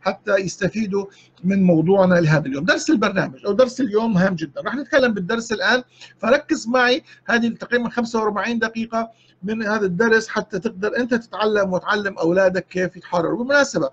حتى يستفيدوا من موضوعنا لهذا اليوم. درس البرنامج أو درس اليوم هام جدا. راح نتكلم بالدرس الآن. فركز معي هذه تقريبا 45 دقيقة من هذا الدرس حتى تقدر أنت تتعلم وتعلم أولادك كيف يتحرروا. بالمناسبة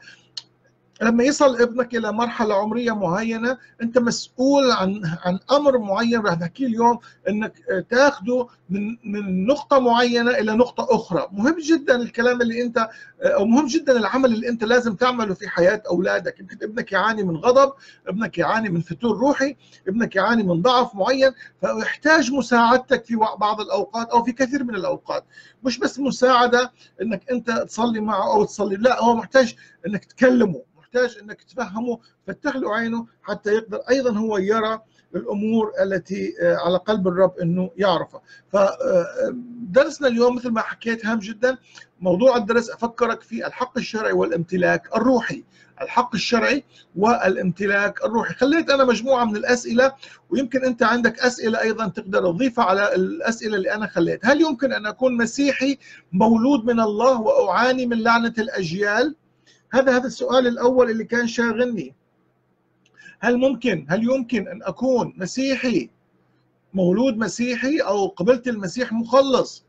لما يصل ابنك إلى مرحلة عمرية معينة أنت مسؤول عن عن أمر معين راح نحكيه اليوم إنك تاخذه من من نقطة معينة إلى نقطة أخرى. مهم جدا الكلام اللي أنت أو مهم جدا العمل اللي أنت لازم تعمله في حياة أولادك. يمكن ابنك يعاني من غضب ابنك يعاني من فتور روحي ابنك يعاني من ضعف معين فيحتاج مساعدتك في بعض الأوقات أو في كثير من الأوقات. مش بس مساعدة إنك أنت تصلي معه أو تصلي لا هو محتاج إنك تكلمه. محتاج إنك تفهمه فتح له عينه حتى يقدر أيضا هو يرى الأمور التي على قلب الرب إنه يعرفها. فدرسنا اليوم مثل ما حكيت هام جدا موضوع الدرس أفكرك في الحق الشرعي والامتلاك الروحي. الحق الشرعي والامتلاك الروحي. خليت أنا مجموعة من الأسئلة ويمكن أنت عندك أسئلة أيضا تقدر تضيفها على الأسئلة اللي أنا خليت. هل يمكن أن أكون مسيحي مولود من الله وأعاني من لعنة الأجيال؟ هذا هذا السؤال الأول اللي كان شاغلني. هل ممكن هل يمكن أن أكون مسيحي مولود مسيحي أو قبلت المسيح مخلص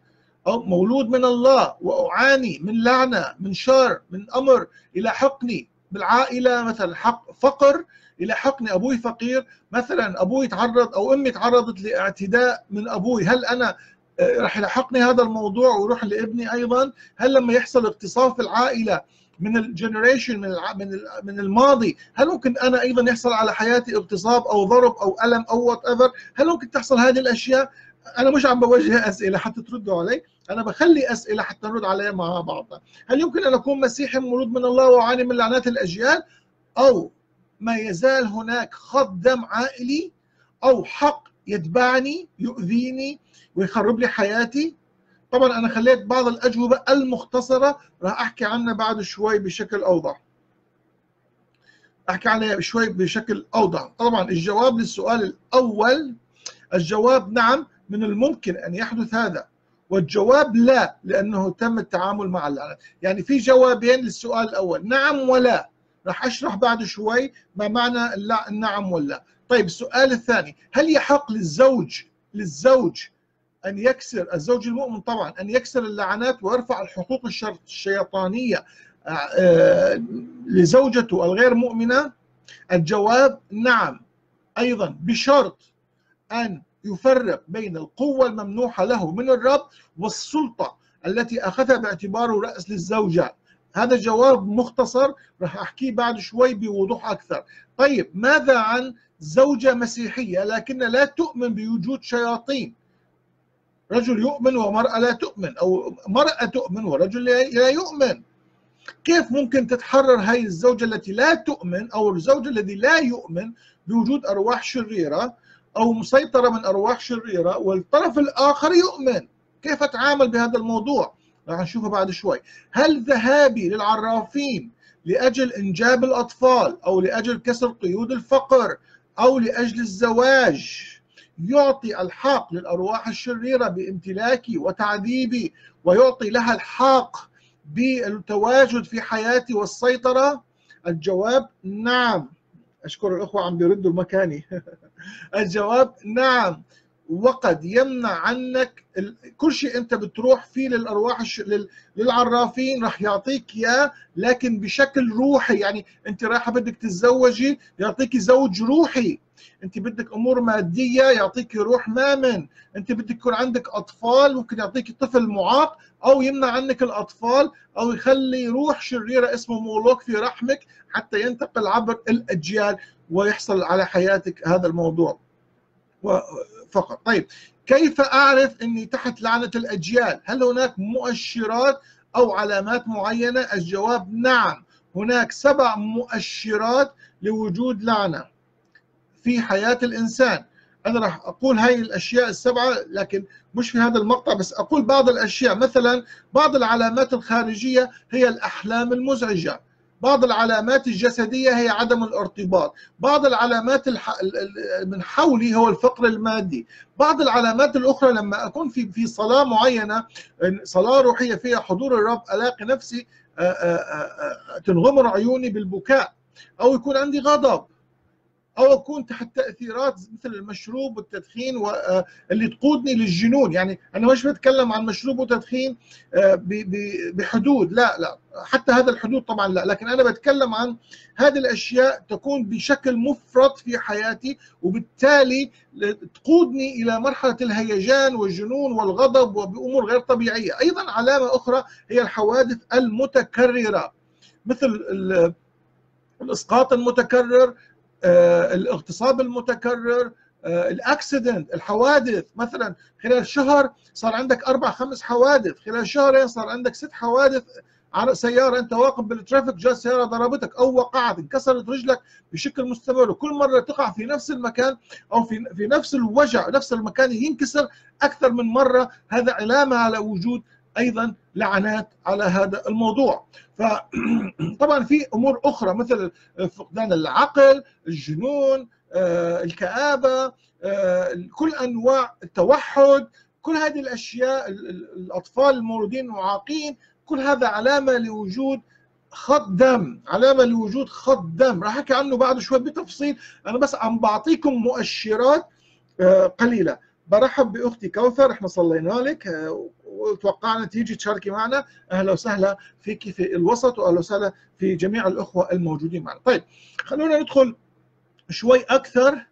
أو مولود من الله وأعاني من لعنة من شر من أمر يلاحقني بالعائلة؟ مثلا حق فقر يلاحقني أبوي فقير. مثلا أبوي تعرض أو أمي تعرضت لاعتداء من أبوي. هل أنا راح يلاحقني هذا الموضوع ويروح لابني أيضا؟ هل لما يحصل اغتصاب في العائلة من ال generation من من من الماضي. هل ممكن أنا أيضا يحصل على حياتي اغتصاب أو ضرب أو ألم أو whatever هل ممكن تحصل هذه الأشياء؟ أنا مش عم بوجه أسئلة حتى تردوا علي. أنا بخلي أسئلة حتى نرد عليها مع بعضنا هل يمكن أن أكون مسيحي مولود من الله واعاني من لعنات الأجيال؟ أو ما يزال هناك خط دم عائلي أو حق يتبعني يؤذيني ويخرب لي حياتي؟ طبعا أنا خليت بعض الأجوبة المختصرة راح أحكي عنها بعد شوي بشكل أوضح. أحكي عنها شوي بشكل أوضح. طبعا الجواب للسؤال الأول الجواب نعم من الممكن أن يحدث هذا. والجواب لا لأنه تم التعامل مع اللعنه يعني في جوابين للسؤال الأول نعم ولا. راح أشرح بعد شوي ما معنى النعم ولا. طيب السؤال الثاني هل يحق للزوج للزوج أن يكسر الزوج المؤمن طبعا أن يكسر اللعنات ويرفع الحقوق الشيطانية لزوجته الغير مؤمنة. الجواب نعم. أيضا بشرط أن يفرق بين القوة الممنوحة له من الرب والسلطة التي أخذها باعتباره رأس للزوجة. هذا جواب مختصر راح أحكيه بعد شوي بوضوح أكثر. طيب ماذا عن زوجة مسيحية لكن لا تؤمن بوجود شياطين؟ رجل يؤمن ومرأة لا تؤمن أو مرأة تؤمن ورجل لا يؤمن. كيف ممكن تتحرر هاي الزوجة التي لا تؤمن أو الزوج الذي لا يؤمن بوجود أرواح شريرة أو مسيطرة من أرواح شريرة والطرف الآخر يؤمن؟ كيف أتعامل بهذا الموضوع؟ راح نشوفه بعد شوي. هل ذهابي للعرافين لأجل إنجاب الأطفال أو لأجل كسر قيود الفقر أو لأجل الزواج؟ يعطي الحق للأرواح الشريرة بامتلاكي وتعذيبي ويعطي لها الحق بالتواجد في حياتي والسيطرة؟ الجواب نعم. أشكر الأخوة عم بيردوا مكاني الجواب نعم. وقد يمنع عنك كل شيء انت بتروح فيه للأرواح. للعرافين راح يعطيك إياه لكن بشكل روحي. يعني انت رايحة بدك تتزوجي يعطيك زوج روحي. انت بدك أمور مادية يعطيك روح مامن. انت بدك يكون عندك أطفال ممكن يعطيك طفل معاق أو يمنع عنك الأطفال أو يخلي روح شريرة اسمه مولوك في رحمك حتى ينتقل عبر الأجيال ويحصل على حياتك هذا الموضوع. فقط. طيب كيف أعرف إني تحت لعنة الأجيال؟ هل هناك مؤشرات أو علامات معينة؟ الجواب نعم هناك سبع مؤشرات لوجود لعنة في حياة الإنسان. أنا راح أقول هاي الأشياء السبعة لكن مش في هذا المقطع بس أقول بعض الأشياء. مثلا بعض العلامات الخارجية هي الأحلام المزعجة. بعض العلامات الجسدية هي عدم الارتباط. بعض العلامات الح... من حولي هو الفقر المادي. بعض العلامات الأخرى لما أكون في في صلاة معينة صلاة روحية فيها حضور الرب ألاقي نفسي تنغمر عيوني بالبكاء أو يكون عندي غضب. أو أكون تحت تأثيرات مثل المشروب والتدخين اللي تقودني للجنون. يعني أنا مش بتكلم عن مشروب وتدخين بحدود. لا لا. حتى هذا الحدود طبعا لا. لكن أنا بتكلم عن هذه الأشياء تكون بشكل مفرط في حياتي وبالتالي تقودني إلى مرحلة الهيجان والجنون والغضب وبأمور غير طبيعية. أيضا علامة أخرى هي الحوادث المتكررة مثل الإسقاط المتكرر آه، الاغتصاب المتكرر آه، ال accident الحوادث. مثلا خلال شهر صار عندك أربع خمس حوادث. خلال شهرين صار عندك ست حوادث على سيارة. أنت واقف بال traffic جاء سيارة ضربتك أو وقعت انكسرت رجلك بشكل مستمر. وكل مرة تقع في نفس المكان أو في في نفس الوجع نفس المكان ينكسر أكثر من مرة. هذا علامة على وجود أيضا لعنات على هذا الموضوع. فطبعا في أمور أخرى مثل فقدان العقل الجنون آه، الكآبة آه، كل أنواع التوحد كل هذه الأشياء الأطفال المولودين معاقين كل هذا علامة لوجود خط دم علامة لوجود خط دم. راح أحكي عنه بعد شوي بتفصيل. أنا بس عم بعطيكم مؤشرات آه، قليلة. برحب بأختي كوثر إحنا صلينا لك آه، وتوقعنا تيجي تشاركي معنا أهلا وسهلا فيك في الوسط وأهلا وسهلا في جميع الأخوة الموجودين معنا. طيب خلونا ندخل شوي أكثر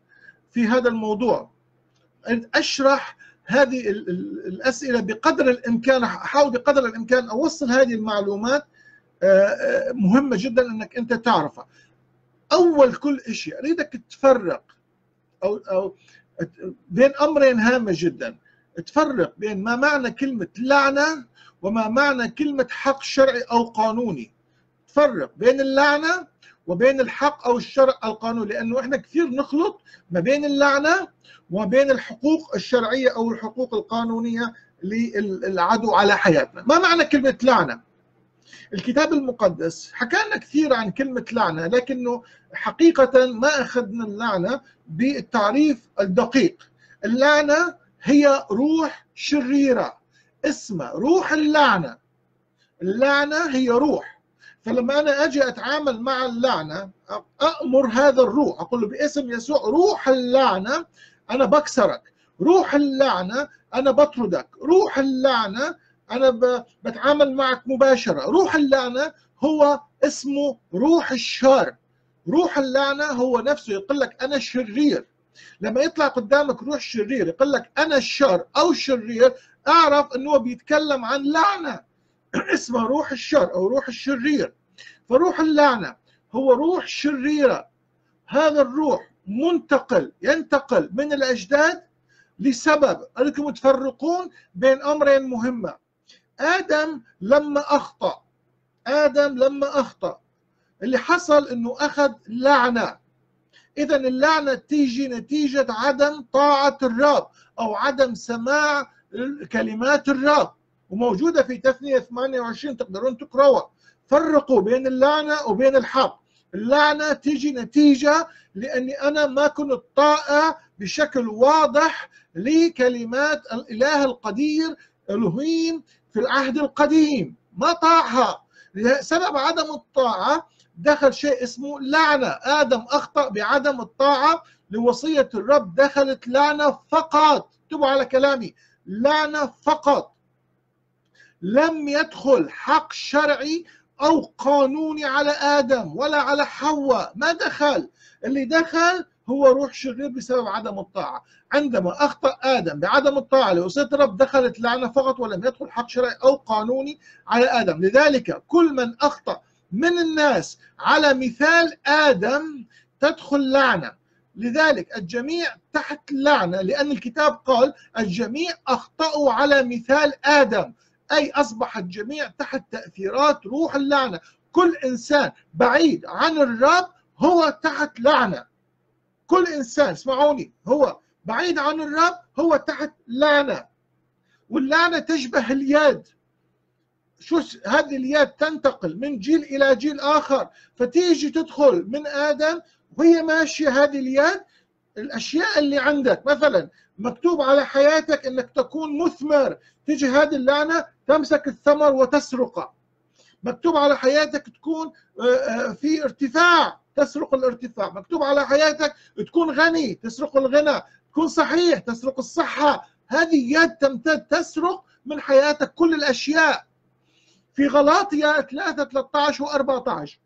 في هذا الموضوع. أشرح هذه الأسئلة بقدر الإمكان احاول بقدر الإمكان أوصل هذه المعلومات آه، آه، مهمة جدا إنك أنت تعرفها. أول كل شيء أريدك تفرق أو أو بين أمرين هامة جدا. تفرق بين ما معنى كلمة لعنة وما معنى كلمة حق شرعي أو قانوني. تفرق بين اللعنة وبين الحق أو الشرع القانوني لأنه إحنا كثير نخلط ما بين اللعنة وما بين الحقوق الشرعية أو الحقوق القانونية للعدو على حياتنا. ما معنى كلمة لعنة؟ الكتاب المقدس حكى لنا كثير عن كلمة لعنة لكنه حقيقة ما أخذنا اللعنة بالتعريف الدقيق. اللعنة هي روح شريرة اسمها روح اللعنة. اللعنة هي روح. فلما أنا أجي أتعامل مع اللعنة أأمر هذا الروح أقول له باسم يسوع روح اللعنة أنا بكسرك. روح اللعنة أنا بطردك. روح اللعنة أنا بتعامل معك مباشرة. روح اللعنة هو اسمه روح الشر. روح اللعنة هو نفسه يقول لك أنا شرير. لما يطلع قدامك روح شرير يقول لك أنا الشر أو شرير أعرف انه بيتكلم عن لعنة. اسمها روح الشر أو روح الشرير. فروح اللعنة هو روح شريرة. هذا الروح منتقل ينتقل من الأجداد لسبب. انكم تفرقون بين أمرين مهمة. آدم لما أخطأ. آدم لما أخطأ. اللي حصل أنه أخذ لعنة. إذا اللعنة تيجي نتيجة عدم طاعة الرب أو عدم سماع كلمات الرب. وموجودة في تثنية 28 تقدرون تقرأوها. فرقوا بين اللعنة وبين الحق. اللعنة تيجي نتيجة لأني أنا ما كنت طائع بشكل واضح لكلمات الإله القدير إلهيم في العهد القديم ما طاعها. سبب عدم الطاعة دخل شيء اسمه لعنة. آدم أخطأ بعدم الطاعة لوصية الرب دخلت لعنة فقط. اكتبوا على كلامي. لعنة فقط. لم يدخل حق شرعي أو قانوني على آدم ولا على حواء. ما دخل. اللي دخل هو روح شرير بسبب عدم الطاعة. عندما أخطأ آدم بعدم الطاعة لوصية الرب دخلت لعنة فقط ولم يدخل حق شرعي أو قانوني على آدم. لذلك كل من أخطأ من الناس على مثال آدم تدخل لعنة. لذلك الجميع تحت لعنة لأن الكتاب قال الجميع أخطأوا على مثال آدم. أي أصبح الجميع تحت تأثيرات روح اللعنة. كل إنسان بعيد عن الرب هو تحت لعنة. كل إنسان اسمعوني هو بعيد عن الرب هو تحت لعنة. واللعنة تشبه اليد. شو هذه اليد تنتقل من جيل إلى جيل آخر. فتيجي تدخل من آدم وهي ماشية هذه اليد. الأشياء اللي عندك مثلا مكتوب على حياتك إنك تكون مثمر. تيجي هذه اللعنة تمسك الثمر وتسرقه. مكتوب على حياتك تكون آه، آه، في ارتفاع تسرق الارتفاع. مكتوب على حياتك تكون غني تسرق الغنى تكون صحيح تسرق الصحة. هذه يد تمتد تسرق من حياتك كل الأشياء. في غلاطيا 3 13 و 14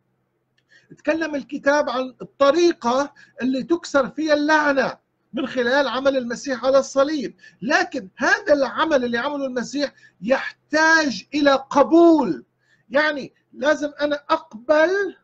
تكلم الكتاب عن الطريقة اللي تكسر فيها اللعنة من خلال عمل المسيح على الصليب. لكن هذا العمل اللي عمله المسيح يحتاج إلى قبول. يعني لازم أنا أقبل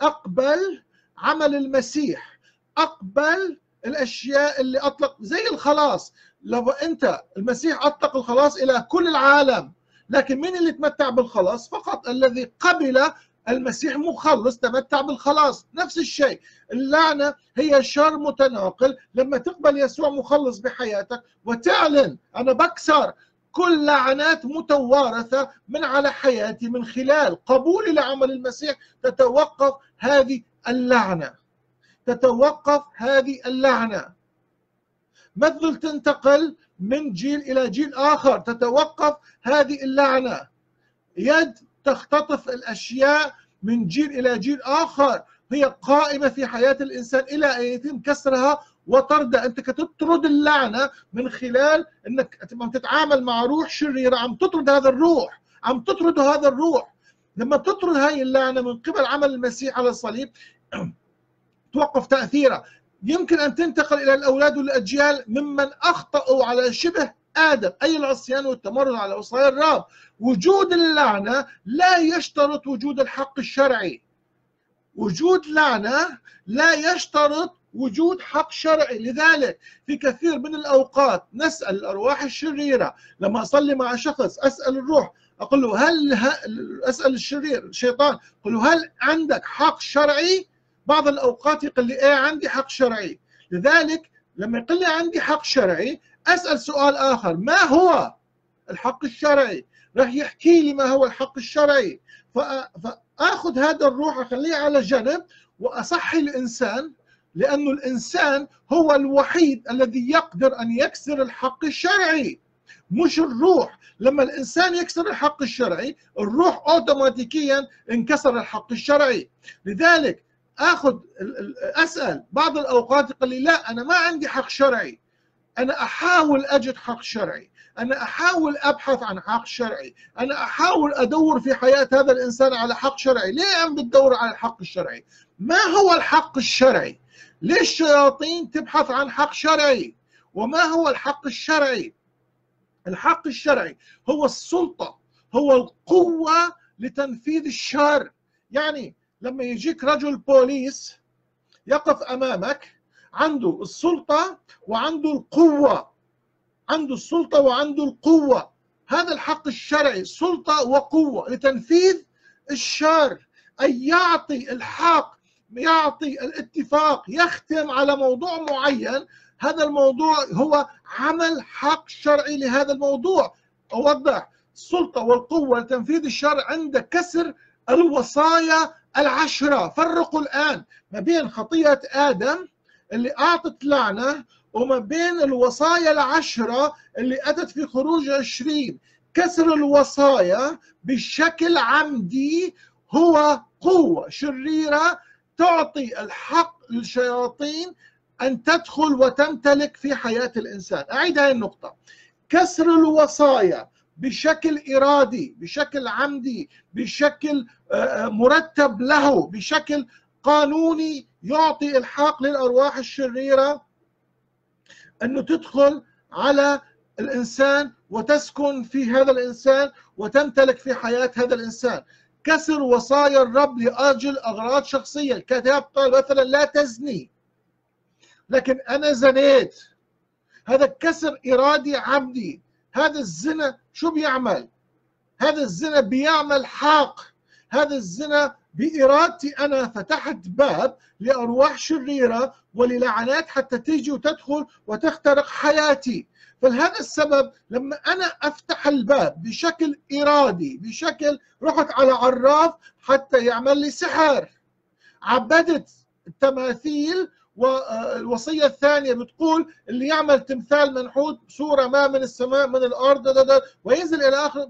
أقبل عمل المسيح. أقبل الأشياء اللي أطلق زي الخلاص. لو أنت المسيح أطلق الخلاص إلى كل العالم لكن مين اللي تمتع بالخلاص؟ فقط الذي قبل المسيح مخلص تمتع بالخلاص. نفس الشيء. اللعنة هي شر متناقل. لما تقبل يسوع مخلص بحياتك وتعلن أنا بكسر كل لعنات متوارثة من على حياتي من خلال قبولي لعمل المسيح تتوقف هذه اللعنة. تتوقف هذه اللعنة. تظل تنتقل من جيل إلى جيل آخر تتوقف هذه اللعنة. يد تختطف الأشياء من جيل إلى جيل آخر. هي قائمة في حياة الإنسان إلى أن يتم كسرها وطردها أنت كتطرد اللعنة من خلال أنك عم تتعامل مع روح شريرة. عم تطرد هذا الروح عم تطرد هذا الروح. لما تطرد هاي اللعنة من قبل عمل المسيح على الصليب توقف تأثيرها يمكن أن تنتقل إلى الأولاد والأجيال ممن أخطأوا على شبه آدم أي العصيان والتمرد على وصايا الرب وجود اللعنة لا يشترط وجود الحق الشرعي. وجود لعنة لا يشترط وجود حق شرعي. لذلك في كثير من الأوقات نسأل الأرواح الشريرة لما أصلي مع شخص أسأل الروح أقول له هل أسأل الشرير الشيطان أقول له هل عندك حق شرعي؟ بعض الأوقات يقول لي إيه عندي حق شرعي. لذلك لما يقول لي عندي حق شرعي أسأل سؤال آخر ما هو الحق الشرعي؟ راح يحكي لي ما هو الحق الشرعي. فأخذ هذا الروح أخليه على جنب وأصحي الإنسان لأن الإنسان هو الوحيد الذي يقدر أن يكسر الحق الشرعي. مش الروح. لما الإنسان يكسر الحق الشرعي الروح أوتوماتيكيا انكسر الحق الشرعي. لذلك أخذ أسأل بعض الأوقات يقول لي لا أنا ما عندي حق شرعي. أنا أحاول أجد حق شرعي. أنا أحاول أبحث عن حق شرعي. أنا أحاول أدور في حياة هذا الإنسان على حق شرعي. ليه عم بتدور على الحق الشرعي؟ ما هو الحق الشرعي؟ ليش الشياطين تبحث عن حق شرعي؟ وما هو الحق الشرعي؟ الحق الشرعي هو السلطة هو القوة لتنفيذ الشر. يعني لما يجيك رجل بوليس يقف أمامك عنده السلطة وعنده القوة. عنده السلطة وعنده القوة. هذا الحق الشرعي سلطة وقوة لتنفيذ الشر أي يعطي الحق يعطي الاتفاق يختم على موضوع معين. هذا الموضوع هو عمل حق شرعي لهذا الموضوع. أوضح السلطة والقوة لتنفيذ الشرع عند كسر الوصايا العشرة. فرقوا الآن ما بين خطيئة آدم اللي أعطت لعنة وما بين الوصايا العشرة اللي أتت في خروج عشرين. كسر الوصايا بشكل عمدي هو قوة شريرة تعطي الحق للشياطين أن تدخل وتمتلك في حياة الإنسان. أعيد هذه النقطة. كسر الوصايا بشكل إرادي بشكل عمدي بشكل آه، آه، مرتب له بشكل قانوني يعطي الحق للأرواح الشريرة أنه تدخل على الإنسان وتسكن في هذا الإنسان وتمتلك في حياة هذا الإنسان. كسر وصايا الرب لأجل أغراض شخصية. الكتاب قال مثلا لا تزني. لكن أنا زنيت. هذا كسر إرادي عمدي. هذا الزنا شو بيعمل؟ هذا الزنا بيعمل حق هذا الزنا بإرادتي أنا فتحت باب لأرواح شريرة وللعنات حتى تيجي وتدخل وتخترق حياتي. فلهذا السبب لما أنا أفتح الباب بشكل إرادي بشكل رحت على عراف حتى يعمل لي سحر. عبدت التماثيل والوصية الثانية بتقول اللي يعمل تمثال منحوت صورة ما من السماء من الأرض دا دا وينزل إلى آخر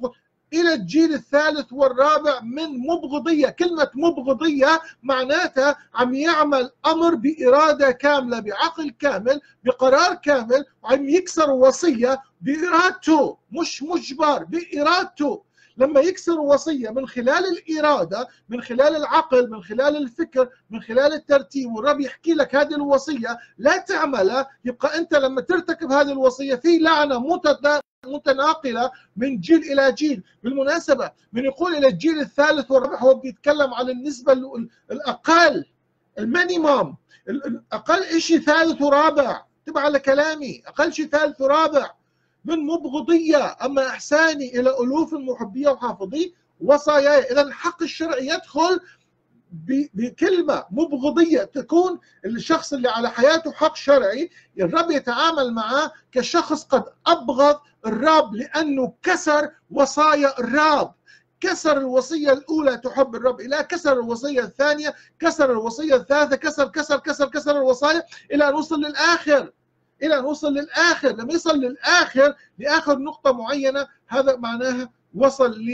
إلى الجيل الثالث والرابع من مبغضية، كلمة مبغضية معناتها عم يعمل أمر بإرادة كاملة بعقل كامل بقرار كامل وعم يكسر وصية بإرادته مش مجبر بإرادته. لما يكسر وصية من خلال الإرادة من خلال العقل من خلال الفكر من خلال الترتيب والرب يحكي لك هذه الوصية لا تعملها. يبقى أنت لما ترتكب هذه الوصية في لعنة متناقلة من جيل إلى جيل. بالمناسبة من يقول إلى الجيل الثالث والرابع هو بيتكلم على النسبة الأقل المينيموم. أقل شيء ثالث ورابع. تبع على كلامي. أقل شيء ثالث ورابع. من مبغضية. أما إحساني إلى ألوف محبية وحافظي وصاياي إذا الحق الشرعي يدخل بكلمة مبغضية تكون الشخص اللي على حياته حق شرعي الرب يتعامل معه كشخص قد أبغض الرب لأنه كسر وصايا الرب. كسر الوصية الأولى تحب الرب إلى كسر الوصية الثانية كسر الوصية الثالثة كسر كسر كسر كسر الوصايا إلى أن وصل للآخر. إلى أن وصل للآخر. لما يصل للآخر لآخر نقطة معينة هذا معناها وصل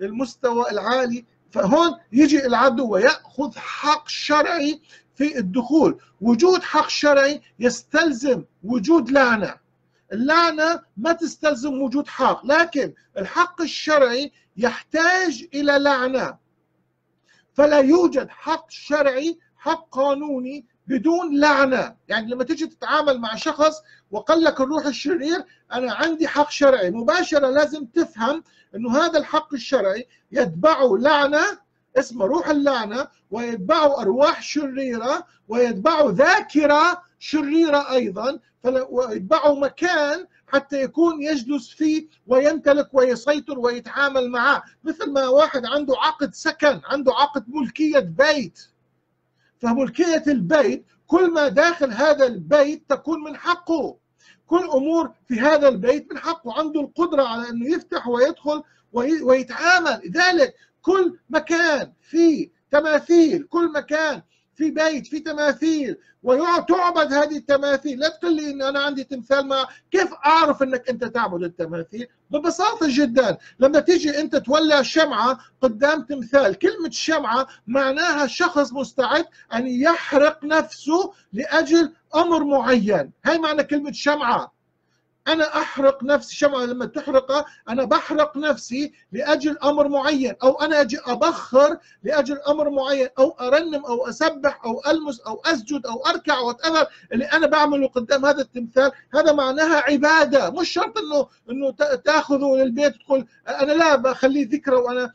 للمستوى العالي. فهون يجي العدو ويأخذ حق شرعي في الدخول. وجود حق شرعي يستلزم وجود لعنة. اللعنة ما تستلزم وجود حق لكن الحق الشرعي يحتاج إلى لعنة. فلا يوجد حق شرعي حق قانوني بدون لعنة. يعني لما تيجي تتعامل مع شخص وقال لك الروح الشرير أنا عندي حق شرعي. مباشرة لازم تفهم أنه هذا الحق الشرعي يتبعه لعنة اسمه روح اللعنة ويتبعه أرواح شريرة ويتبعه ذاكرة شريرة أيضا ويتبعه مكان حتى يكون يجلس فيه ويمتلك ويسيطر ويتعامل معه. مثل ما واحد عنده عقد سكن عنده عقد ملكية بيت. فملكية البيت كل ما داخل هذا البيت تكون من حقه. كل أمور في هذا البيت من حقه. عنده القدرة على أنه يفتح ويدخل ويتعامل. لذلك كل مكان فيه تماثيل كل مكان في بيت في تماثيل. وتعبد هذه التماثيل. لا تقول لي إن أنا عندي تمثال ما. كيف أعرف إنك أنت تعبد التماثيل؟ ببساطة جدا. لما تيجي أنت تولع شمعة قدام تمثال كلمة شمعة معناها شخص مستعد أن يحرق نفسه لأجل أمر معين. هاي معنى كلمة شمعة. أنا أحرق نفسي. شمعه لما تحرقها أنا بحرق نفسي لأجل أمر معين أو أنا أجي أبخر لأجل أمر معين أو أرنم أو أسبح أو ألمس أو أسجد أو أركع وات اللي أنا بعمله قدام هذا التمثال. هذا معناها عبادة. مش شرط إنه إنه تأخذه للبيت وتقول أنا لا بخليه ذكرى وأنا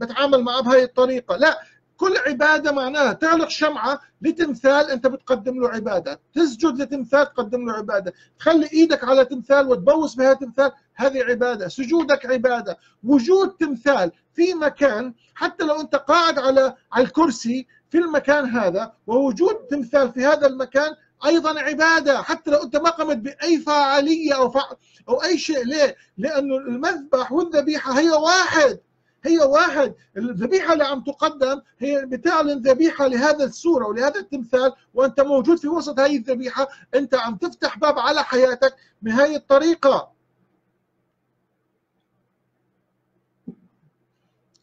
بتعامل معه بهي الطريقة. لا كل عبادة معناها تعلق شمعة لتمثال أنت بتقدم له عبادة، تسجد لتمثال تقدم له عبادة، تخلي إيدك على تمثال وتبوس بها تمثال هذه عبادة، سجودك عبادة، وجود تمثال في مكان حتى لو أنت قاعد على على الكرسي في المكان هذا ووجود تمثال في هذا المكان أيضا عبادة حتى لو أنت ما قمت بأي فاعلية أو فع... أو أي شيء ليه؟ لأنه المذبح والذبيحة هي واحد هي واحد الذبيحة اللي عم تقدم هي بتعلن ذبيحة لهذا الصورة ولهذا التمثال وأنت موجود في وسط هذه الذبيحة أنت عم تفتح باب على حياتك بهذه الطريقة.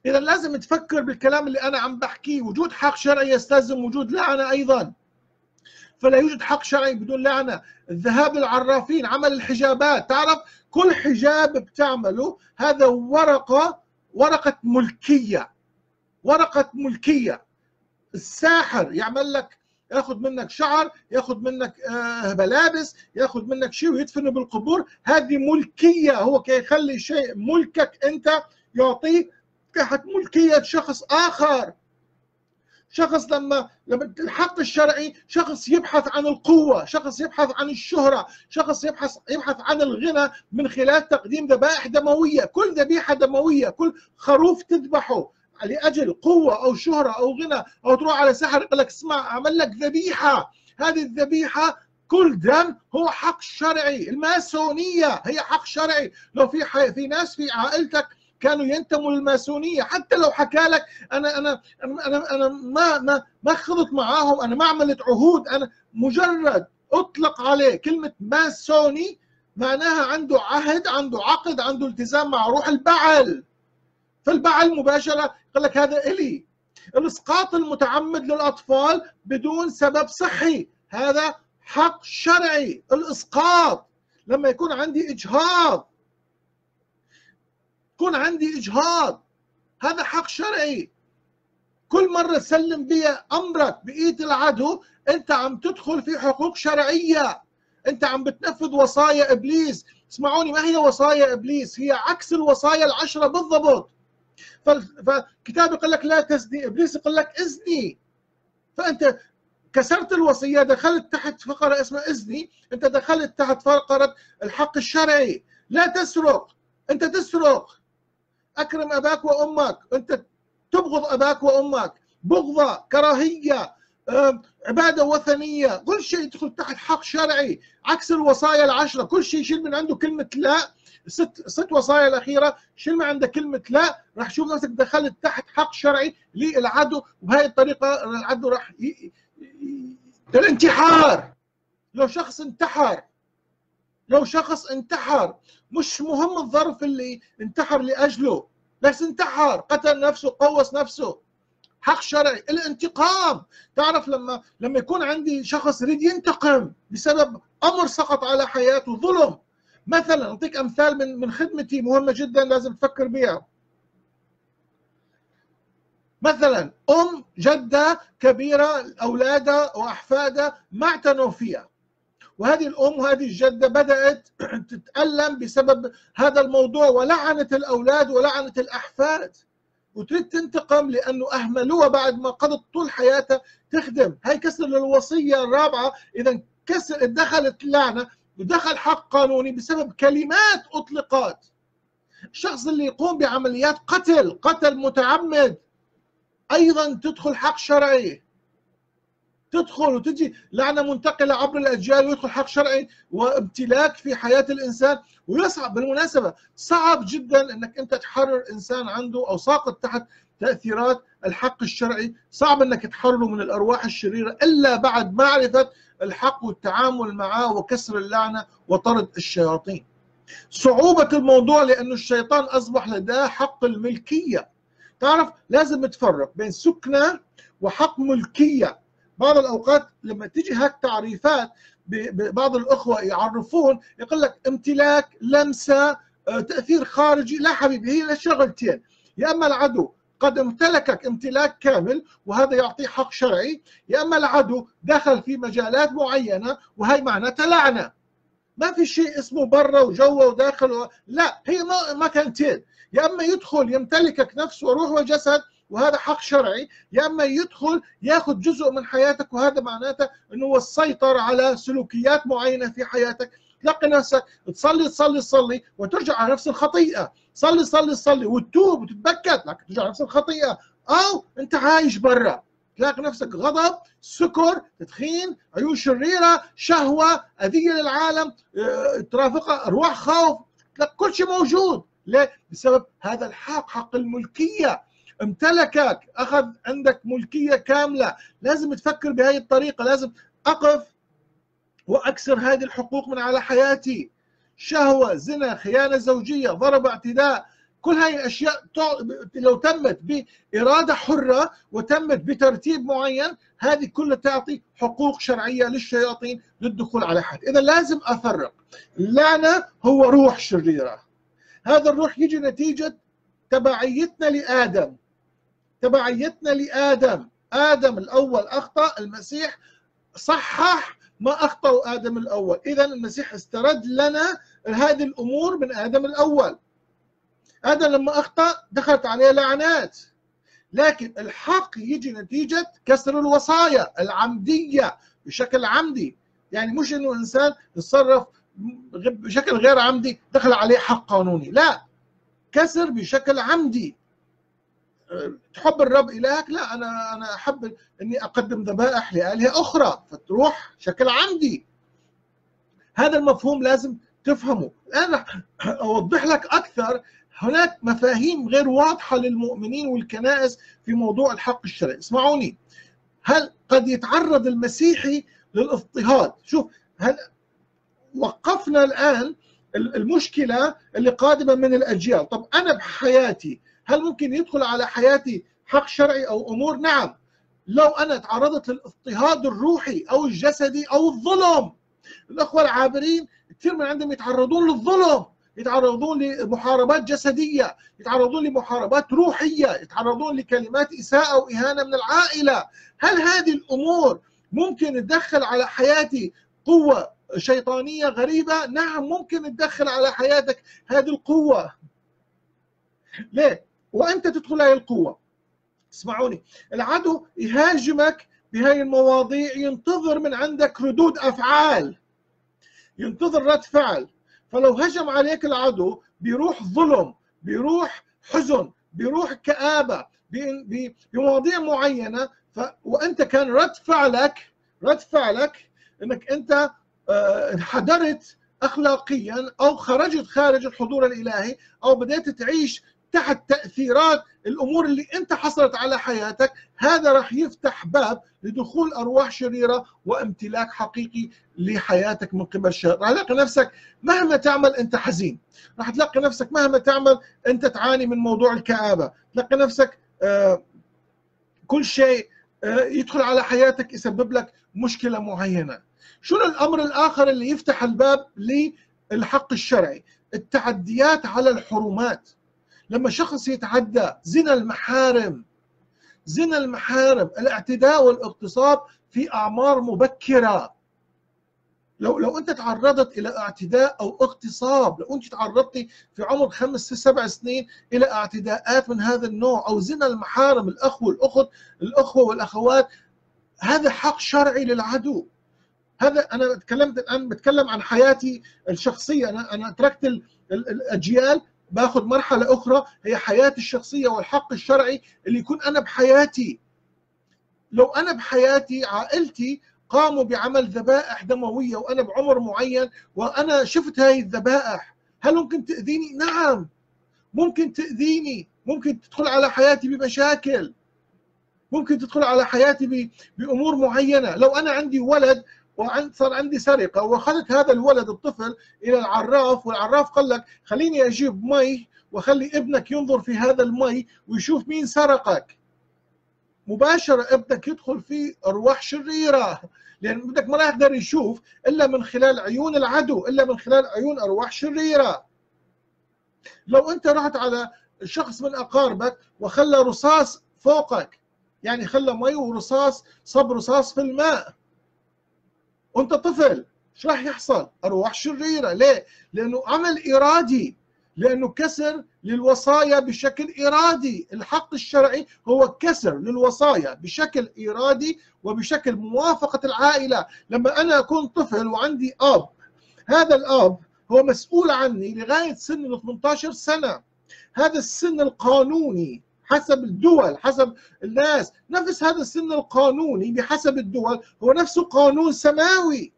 إذا لازم تفكر بالكلام اللي أنا عم بحكيه وجود حق شرعي يستلزم وجود لعنة أيضا. فلا يوجد حق شرعي بدون لعنة. الذهاب للعرافين عمل الحجابات تعرف كل حجاب بتعمله هذا ورقة ورقة ملكية. ورقة ملكية. الساحر يعمل لك ياخذ منك شعر ياخذ منك آه ملابس ياخذ منك شيء ويدفنه بالقبور. هذه ملكية هو كي يخلي شيء ملكك أنت يعطيه. تحت ملكية شخص آخر. شخص لما لما الحق الشرعي شخص يبحث عن القوة شخص يبحث عن الشهرة شخص يبحث يبحث عن الغنى من خلال تقديم ذبائح دموية كل ذبيحة دموية كل خروف تذبحه لأجل قوة أو شهرة أو غنى أو تروح على سحر يقول لك اسمع أعمل لك ذبيحة هذه الذبيحة كل دم هو حق شرعي الماسونية هي حق شرعي لو في. في ناس في عائلتك كانوا ينتموا للماسونية. حتى لو حكى لك أنا أنا أنا أنا ما ما ما خضت معاهم أنا ما عملت عهود أنا مجرد أطلق عليه كلمة ماسوني معناها عنده عهد عنده عقد عنده التزام مع روح البعل. فالبعل مباشرة يقول لك هذا إلي. الإسقاط المتعمد للأطفال بدون سبب صحي. هذا حق شرعي. الإسقاط لما يكون عندي إجهاض. يكون عندي إجهاض. هذا حق شرعي. كل مرة تسلم بيها أمرك بإيد العدو أنت عم تدخل في حقوق شرعية. أنت عم بتنفذ وصايا إبليس. اسمعوني ما هي وصايا إبليس؟ هي عكس الوصايا العشرة بالضبط. فكتاب يقول لك لا تزني. إبليس يقول لك إزني. فأنت كسرت الوصية دخلت تحت فقرة اسمها إزني. أنت دخلت تحت فقرة الحق الشرعي. لا تسرق. أنت تسرق. أكرم أباك وأمك. أنت تبغض أباك وأمك. بغضة كراهية عبادة وثنية. كل شيء يدخل تحت حق شرعي. عكس الوصايا العشرة. كل شيء يشيل من عنده كلمة لا. ست ست وصايا الأخيرة. شيل من عندك كلمة لا. راح تشوف نفسك دخلت تحت حق شرعي للعدو. وبهي الطريقة العدو راح ي... الانتحار لو شخص انتحر لو شخص انتحر مش مهم الظرف اللي انتحر لأجله بس انتحر قتل نفسه قوس نفسه. حق شرعي. الانتقام. تعرف لما لما يكون عندي شخص يريد ينتقم بسبب أمر سقط على حياته ظلم. مثلا أعطيك أمثال من من خدمتي مهمة جدا لازم تفكر بها مثلا أم جدة كبيرة اولادها واحفادها ما اعتنوا فيها. وهذه الأم وهذه الجدة بدأت تتألم بسبب هذا الموضوع ولعنت الأولاد ولعنت الأحفاد. وتريد تنتقم لأنه أهملوها بعد ما قضت طول حياتها تخدم. هاي كسر للوصيه الرابعة. إذا كسر دخلت لعنة ودخل حق قانوني بسبب كلمات أطلقت. الشخص اللي يقوم بعمليات قتل قتل متعمد أيضا تدخل حق شرعي. تدخل وتجي لعنة منتقلة عبر الأجيال ويدخل حق شرعي وامتلاك في حياة الإنسان. ويصعب بالمناسبة صعب جدا إنك أنت تحرر إنسان عنده أو ساقط تحت تأثيرات الحق الشرعي. صعب إنك تحرره من الأرواح الشريرة إلا بعد معرفة الحق والتعامل معه وكسر اللعنة وطرد الشياطين. صعوبة الموضوع لأنه الشيطان أصبح لديه حق الملكية. تعرف لازم تفرق بين سكنة وحق ملكية. بعض الأوقات لما تيجي هيك تعريفات بعض الأخوة يعرفون يقول لك امتلاك لمسة آه، تأثير خارجي لا حبيبي هي شغلتين. يا أما العدو قد امتلكك امتلاك كامل وهذا يعطيه حق شرعي يا أما العدو دخل في مجالات معينة وهي معناتها لعنة. ما في شيء اسمه برا وجوا وداخل و... لا هي مكانتين يا أما يدخل يمتلكك نفس وروح وجسد وهذا حق شرعي. يا أما يدخل ياخذ جزء من حياتك وهذا معناته إنه هو السيطرة على سلوكيات معينة في حياتك. تلاقي نفسك تصلي تصلي تصلي وترجع على نفس الخطيئة. صلي صلي صلي وتتوب وتتبكت لكن ترجع على نفس الخطيئة. أو أنت عايش برا. تلاقي نفسك غضب سكر تدخين عيون شريرة شهوة أذية للعالم آه، ترافقها أرواح خوف. تلاقي كل شيء موجود. ليه؟ بسبب هذا الحق حق الملكية. امتلكك أخذ عندك ملكية كاملة. لازم تفكر بهذه الطريقة لازم أقف وأكسر هذه الحقوق من على حياتي. شهوة زنا خيانة زوجية ضرب اعتداء كل هاي الأشياء لو تمت بإرادة حرة وتمت بترتيب معين هذه كلها تعطي حقوق شرعية للشياطين للدخول على حد. إذا لازم أفرق. اللعنة هو روح شريرة. هذا الروح يجي نتيجة تبعيتنا لآدم. تبعيتنا لآدم. آدم الأول أخطأ المسيح صحح ما أخطأ آدم الأول. إذا المسيح استرد لنا هذه الأمور من آدم الأول. آدم لما أخطأ دخلت عليه لعنات. لكن الحق يجي نتيجة كسر الوصايا العمدية بشكل عمدي. يعني مش إنه إنسان يتصرف بشكل غير عمدي دخل عليه حق قانوني. لا كسر بشكل عمدي. تحب الرب إلهك؟ لا أنا أنا أحب إني أقدم ذبائح لآلهة أخرى فتروح شكل عمدي هذا المفهوم لازم تفهمه. رح أوضح لك أكثر. هناك مفاهيم غير واضحة للمؤمنين والكنائس في موضوع الحق الشرعي. اسمعوني. هل قد يتعرض المسيحي للاضطهاد؟ شوف هل وقفنا الآن المشكلة اللي قادمة من الأجيال؟ طب أنا بحياتي هل ممكن يدخل على حياتي حق شرعي أو أمور؟ نعم. لو أنا تعرضت للاضطهاد الروحي أو الجسدي أو الظلم. الأخوة العابرين كثير من عندهم يتعرضون للظلم يتعرضون لمحاربات جسدية يتعرضون لمحاربات روحية يتعرضون لكلمات إساءة واهانه من العائلة. هل هذه الأمور ممكن تدخل على حياتي قوة شيطانية غريبة؟ نعم ممكن تدخل على حياتك هذه القوة. ليه؟ وأنت تدخل هذه القوة. اسمعوني العدو يهاجمك بهاي المواضيع ينتظر من عندك ردود أفعال ينتظر رد فعل. فلو هجم عليك العدو بيروح ظلم بيروح حزن بيروح كآبة بمواضيع معينة. ف... وأنت كان رد فعلك رد فعلك إنك أنت انحدرت اخلاقيا أو خرجت خارج الحضور الإلهي أو بديت تعيش تحت تأثيرات الأمور اللي أنت حصلت على حياتك هذا راح يفتح باب لدخول أرواح شريرة وامتلاك حقيقي لحياتك من قبل الشر راح تلاقي نفسك مهما تعمل أنت حزين. راح تلاقي نفسك مهما تعمل أنت تعاني من موضوع الكآبة. تلاقي نفسك آه كل شيء آه يدخل على حياتك يسبب لك مشكلة معينة. شنو الأمر الآخر اللي يفتح الباب للحق الشرعي؟ التعديات على الحرمات. لما شخص يتعدى زنا المحارم زنا المحارم الاعتداء والاغتصاب في أعمار مبكرة. لو لو أنت تعرضت إلى اعتداء أو اغتصاب لو أنت تعرضتي في عمر خمس سبع سنين إلى اعتداءات من هذا النوع أو زنا المحارم الأخ والأخت الأخوة والأخوات هذا حق شرعي للعدو. هذا أنا تكلمت الآن بتكلم عن حياتي الشخصية. أنا أنا تركت الأجيال باخذ مرحلة أخرى هي حياتي الشخصية والحق الشرعي اللي يكون أنا بحياتي. لو أنا بحياتي عائلتي قاموا بعمل ذبائح دموية وأنا بعمر معين وأنا شفت هاي الذبائح هل ممكن تأذيني؟ نعم. ممكن تأذيني. ممكن تدخل على حياتي بمشاكل. ممكن تدخل على حياتي بأمور معينة. لو أنا عندي ولد وعند صار عندي سرقة وأخذت هذا الولد الطفل إلى العراف والعراف قال لك خليني أجيب مي وخلي ابنك ينظر في هذا المي ويشوف مين سرقك. مباشرة ابنك يدخل في أرواح شريرة لأن ابنك ما يقدر يشوف إلا من خلال عيون العدو إلا من خلال عيون أرواح شريرة. لو أنت رحت على شخص من أقاربك وخلى رصاص فوقك يعني خلى مي ورصاص صب رصاص في الماء. وانت طفل إيش راح يحصل؟ أرواح شريرة، ليه؟ لأنه عمل إرادي، لأنه كسر للوصايا بشكل إرادي، الحق الشرعي هو كسر للوصايا بشكل إرادي وبشكل موافقة العائلة، لما أنا أكون طفل وعندي أب، هذا الأب هو مسؤول عني لغاية سن ال 18 سنة، هذا السن القانوني. حسب الدول حسب الناس. نفس هذا السن القانوني بحسب الدول هو نفسه قانون سماوي.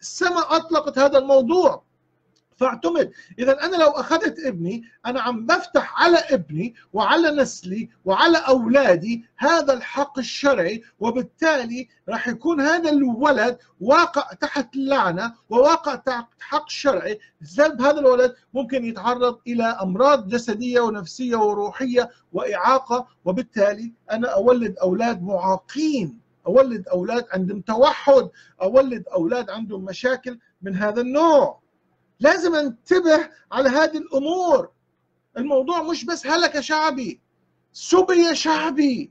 السماء أطلقت هذا الموضوع. فاعتمد. إذا أنا لو أخذت ابني أنا عم بفتح على ابني وعلى نسلي وعلى أولادي هذا الحق الشرعي وبالتالي راح يكون هذا الولد واقع تحت لعنه وواقع تحت حق شرعي. بسبب هذا الولد ممكن يتعرض إلى أمراض جسدية ونفسية وروحية وإعاقة وبالتالي أنا أولد أولاد معاقين. أولد أولاد عندهم توحد. أولد أولاد عندهم مشاكل من هذا النوع. لازم انتبه على هذه الأمور. الموضوع مش بس هلك شعبي سبي شعبي.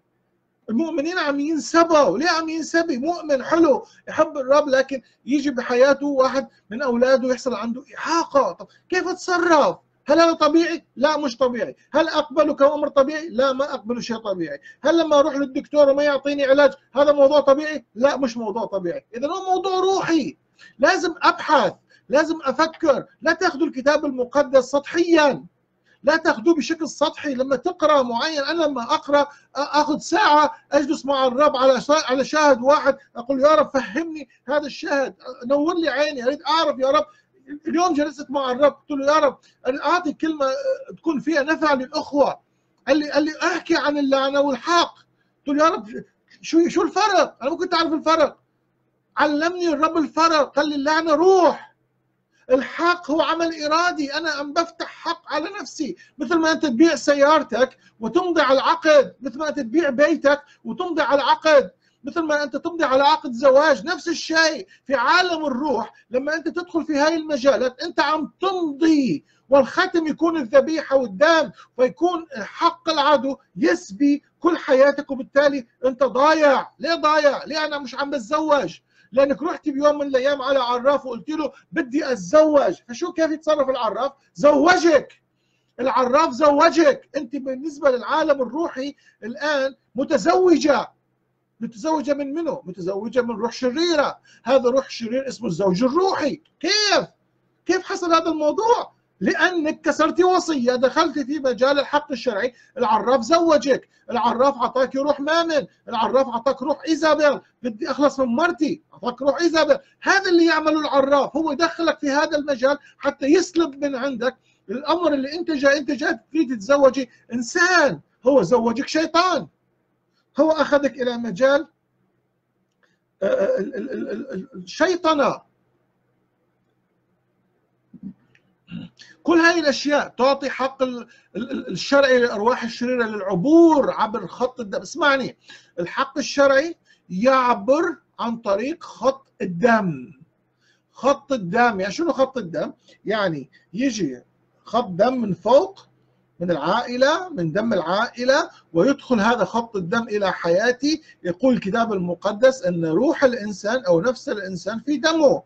المؤمنين عم ينسبوا. ليه عم ينسبي؟ مؤمن حلو يحب الرب لكن يجي بحياته واحد من أولاده يحصل عنده اعاقه طب كيف أتصرف؟ هل هذا طبيعي؟ لا مش طبيعي، هل اقبله كامر طبيعي؟ لا ما اقبله شيء طبيعي، هل لما أروح للدكتور وما يعطيني علاج هذا موضوع طبيعي؟ لا مش موضوع طبيعي، اذا هو موضوع روحي، لازم أبحث، لازم أفكر لا تأخذوا الكتاب المقدس سطحيا. لا تأخذوه بشكل سطحي. لما تقرأ معين أنا لما أقرأ أخذ ساعة أجلس مع الرب على على شاهد واحد أقول يا رب فهمني هذا الشاهد. نور لي عيني اريد أعرف يا رب. اليوم جلست مع الرب قلت له يا رب أعطي كلمة تكون فيها نفع للأخوة. قال لي قال لي أحكي عن اللعنة والحق. قلت له يا رب شو شو الفرق؟ أنا ما كنت أعرف الفرق. علمني الرب الفرق. قال لي اللعنة روح. الحق هو عمل إرادي. أنا عم بفتح حق على نفسي. مثل ما أنت تبيع سيارتك وتمضي على العقد. مثل ما أنت تبيع بيتك وتمضي على العقد. مثل ما أنت تمضي على عقد زواج. نفس الشيء في عالم الروح. لما أنت تدخل في هاي المجالات أنت عم تمضي والختم يكون الذبيحة والدم فيكون حق العدو يسبي كل حياتك وبالتالي أنت ضايع. ليه ضايع؟ ليه أنا مش عم بتزوج؟ لأنك رحت بيوم من الأيام على عراف وقلت له بدي أتزوج. فشو كيف يتصرف العراف؟ زوجك. العراف زوجك. أنت بالنسبة للعالم الروحي الآن متزوجة. متزوجة من منه متزوجة من روح شريرة. هذا روح شرير اسمه الزوج الروحي. كيف؟ كيف حصل هذا الموضوع؟ لانك كسرتي وصية. دخلتي في مجال الحق الشرعي. العراف زوجك. العراف اعطاك روح مامن. العراف اعطاك روح إيزابيل. بدي أخلص من مرتي. اعطاك روح إيزابيل. هذا اللي يعمله العراف. هو يدخلك في هذا المجال حتى يسلب من عندك الأمر اللي أنت جاي. أنت جاي تريد تتزوجي إنسان. هو زوجك شيطان. هو أخذك إلى مجال آه، آه، الشيطنه كل هذه الأشياء تعطي حق الشرعي للأرواح الشريرة للعبور عبر خط الدم. اسمعني الحق الشرعي يعبر عن طريق خط الدم. خط الدم يعني شنو خط الدم؟ يعني يجي خط دم من فوق من العائلة من دم العائلة ويدخل هذا خط الدم إلى حياتي. يقول الكتاب المقدس أن روح الإنسان أو نفس الإنسان في دمه.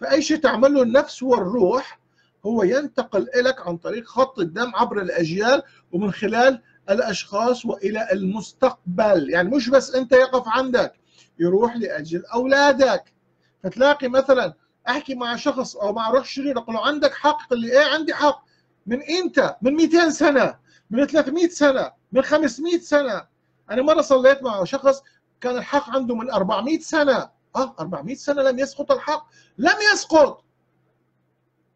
فأي شيء تعمله النفس والروح هو ينتقل لك عن طريق خط الدم عبر الأجيال ومن خلال الأشخاص وإلى المستقبل. يعني مش بس أنت يقف عندك يروح لأجل أولادك. فتلاقي مثلا أحكي مع شخص أو مع روح شرير أقول له عندك حق؟ قال لي إيه عندي حق؟ من إمتى من 200 سنة؟ من 300 سنة؟ من 500 سنة؟ أنا مرة صليت مع شخص كان الحق عنده من 400 سنة. آه 400 سنة لم يسقط الحق. لم يسقط.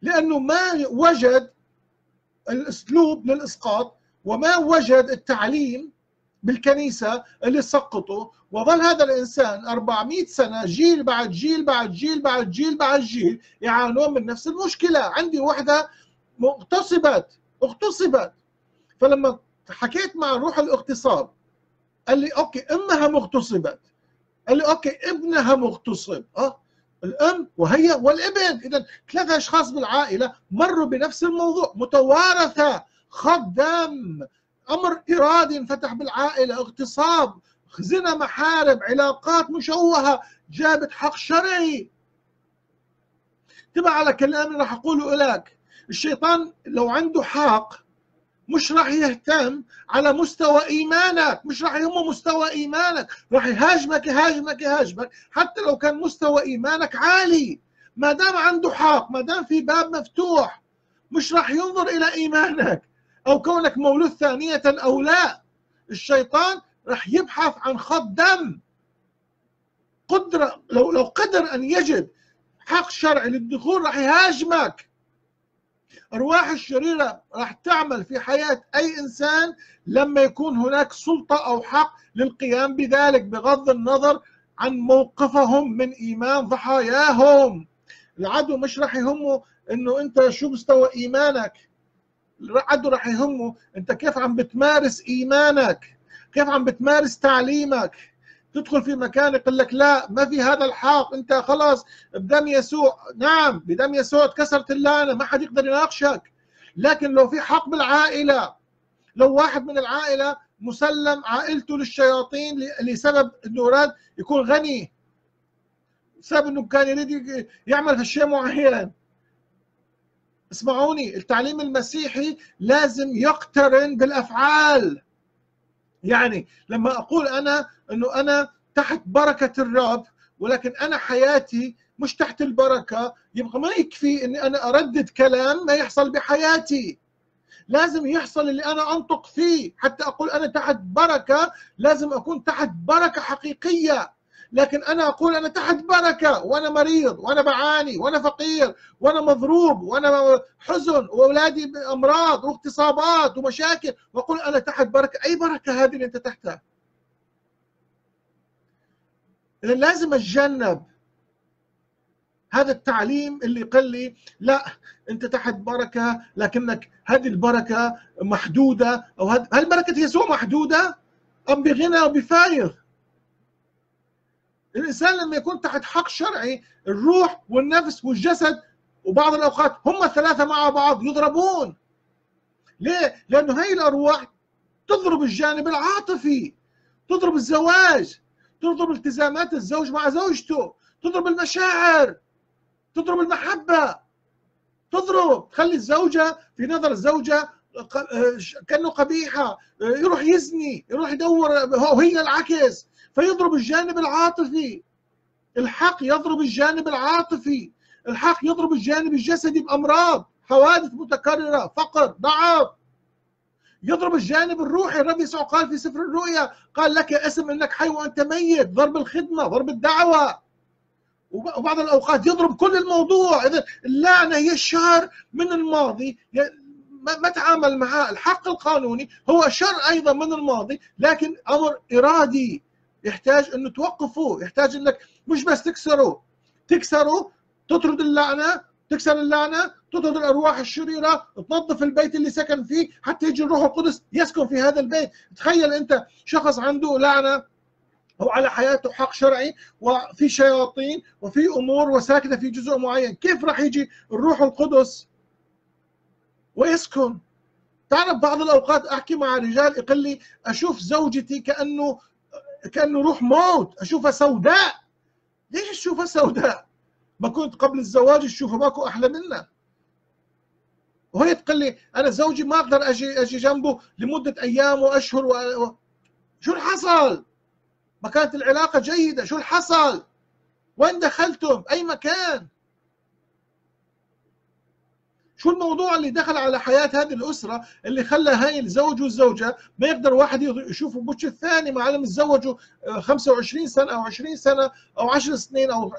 لأنه ما وجد الأسلوب للإسقاط وما وجد التعليم بالكنيسة اللي سقطه. وظل هذا الإنسان 400 سنة جيل بعد جيل بعد جيل بعد جيل بعد جيل يعانون من نفس المشكلة. عندي وحدة اغتصبت اغتصبت. فلما حكيت مع روح الاغتصاب قال لي okay إمها مغتصبت. قال لي okay ابنها مغتصب. آه الأم وهي والابن. اذا ثلاثة أشخاص بالعائلة مروا بنفس الموضوع. متوارثة. خط دم. أمر إرادي انفتح بالعائلة. اغتصاب. زنا محارم علاقات مشوهة. جابت حق شرعي. انتبه على كلامي راح أقوله لك الشيطان لو عنده حق مش راح يهتم على مستوى إيمانك. مش راح يهمه مستوى إيمانك. راح يهاجمك يهاجمك يهاجمك. حتى لو كان مستوى إيمانك عالي. ما دام عنده حق ما دام في باب مفتوح. مش راح ينظر إلى إيمانك. أو كونك مولود ثانية أو لا. الشيطان راح يبحث عن خط دم. قدرة لو لو قدر أن يجد حق شرعي للدخول راح يهاجمك. أرواح الشريرة راح تعمل في حياة أي إنسان لما يكون هناك سلطة أو حق للقيام بذلك بغض النظر عن موقفهم من إيمان ضحاياهم. العدو مش راح يهمه إنه أنت شو مستوى إيمانك. العدو راح يهمه أنت كيف عم بتمارس إيمانك كيف عم بتمارس تعليمك. تدخل في مكان يقول لك لا ما في هذا الحق أنت خلاص بدم يسوع. نعم بدم يسوع تكسرت اللعنة ما حد يقدر يناقشك. لكن لو في حق بالعائلة لو واحد من العائلة مسلم عائلته للشياطين لسبب إنه أراد يكون غني بسبب إنه كان يريد يعمل هالشيء معين. اسمعوني التعليم المسيحي لازم يقترن بالأفعال. يعني لما أقول أنا إنه أنا تحت بركة الرب ولكن أنا حياتي مش تحت البركة. يبقى ما يكفي إني أنا أردد كلام ما يحصل بحياتي. لازم يحصل اللي أنا أنطق فيه. حتى أقول أنا تحت بركة لازم أكون تحت بركة حقيقية. لكن أنا أقول أنا تحت بركة وأنا مريض وأنا بعاني وأنا فقير وأنا مضروب وأنا حزن وأولادي امراض واغتصابات ومشاكل. وأقول أنا تحت بركة. أي بركة هذه اللي أنت تحتها؟ إذا لازم أتجنب هذا التعليم اللي قال لي لا أنت تحت بركة لكنك هذه البركة محدودة أو هل بركة يسوع محدودة؟ أم بغنى أو بفاير؟ الإنسان لما يكون تحت حق شرعي الروح والنفس والجسد وبعض الأوقات هم الثلاثة مع بعض يضربون. ليه؟ لأنه هي الأرواح تضرب الجانب العاطفي تضرب الزواج. تضرب التزامات الزوج مع زوجته تضرب المشاعر تضرب المحبة. تضرب تخلي الزوجة في نظر الزوجة كأنه قبيحة يروح يزني يروح يدور وهي العكس فيضرب الجانب العاطفي. الحق يضرب الجانب العاطفي. الحق يضرب الجانب الجسدي بأمراض حوادث متكررة فقر ضعف. يضرب الجانب الروحي. الرب يسوع قال في سفر الرؤيا قال لك اسم إنك حي وانت ميت. ضرب الخدمة ضرب الدعوة. وبعض الأوقات يضرب كل الموضوع. اذا اللعنة هي الشر من الماضي. ما تعامل معها الحق القانوني هو شر أيضا من الماضي لكن أمر إرادي. يحتاج انه توقفه يحتاج إنك مش بس تكسره. تكسره تطرد اللعنة تكسر اللعنة تطرد الأرواح الشريرة تنظف البيت اللي سكن فيه حتى يجي الروح القدس يسكن في هذا البيت. تخيل أنت شخص عنده لعنة هو على حياته حق شرعي وفي شياطين وفي أمور وساكنة في جزء معين. كيف راح يجي الروح القدس ويسكن؟ تعرف بعض الأوقات أحكي مع رجال يقول لي أشوف زوجتي كانه كأنه روح موت أشوفها سوداء. ليش تشوفها سوداء؟ ما كنت قبل الزواج تشوفها ماكو أحلى منها وهي تقول لي أنا زوجي ما أقدر أجي أجي جنبه لمدة أيام وأشهر و... شو اللي حصل؟ ما كانت العلاقة جيدة شو اللي حصل؟ وين دخلتم؟ أي مكان؟ شو الموضوع اللي دخل على حياة هذه الأسرة اللي خلى هاي الزوج والزوجة ما يقدر واحد يشوف بوش الثاني مع انهم تزوجوا 25 سنة أو 20 سنة أو 10 سنين أو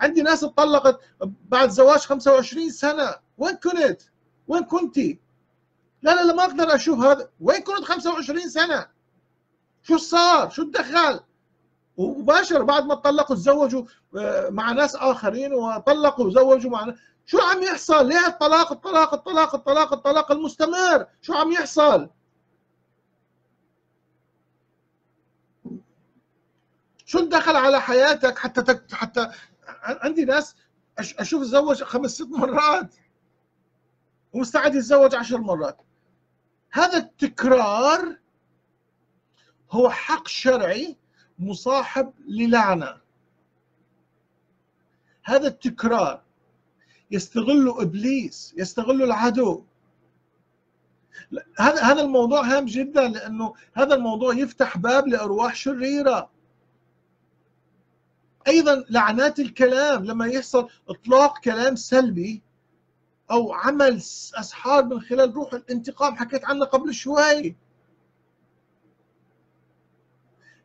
عندي ناس اتطلقت بعد زواج 25 سنة وين كنت؟ وين كنتي؟ لا لا لا ما أقدر أشوف هذا وين كنت 25 سنة؟ شو صار؟ شو تدخل؟ ومباشر بعد ما تطلقوا تزوجوا آه، مع ناس آخرين وطلقوا وزوجوا مع شو عم يحصل؟ ليه الطلاق الطلاق الطلاق الطلاق الطلاق المستمر؟ شو عم يحصل؟ شو دخل على حياتك حتى تك... حتى عندي ناس أشوف تزوج خمس ست مرات ومستعد يتزوج عشر مرات هذا التكرار هو حق شرعي مصاحب للعنة هذا التكرار يستغله إبليس يستغله العدو. هذا هذا الموضوع هام جدا لأنه هذا الموضوع يفتح باب لأرواح شريرة. أيضا لعنات الكلام لما يحصل إطلاق كلام سلبي أو عمل أسحار من خلال روح الانتقام حكيت عنها قبل شوي.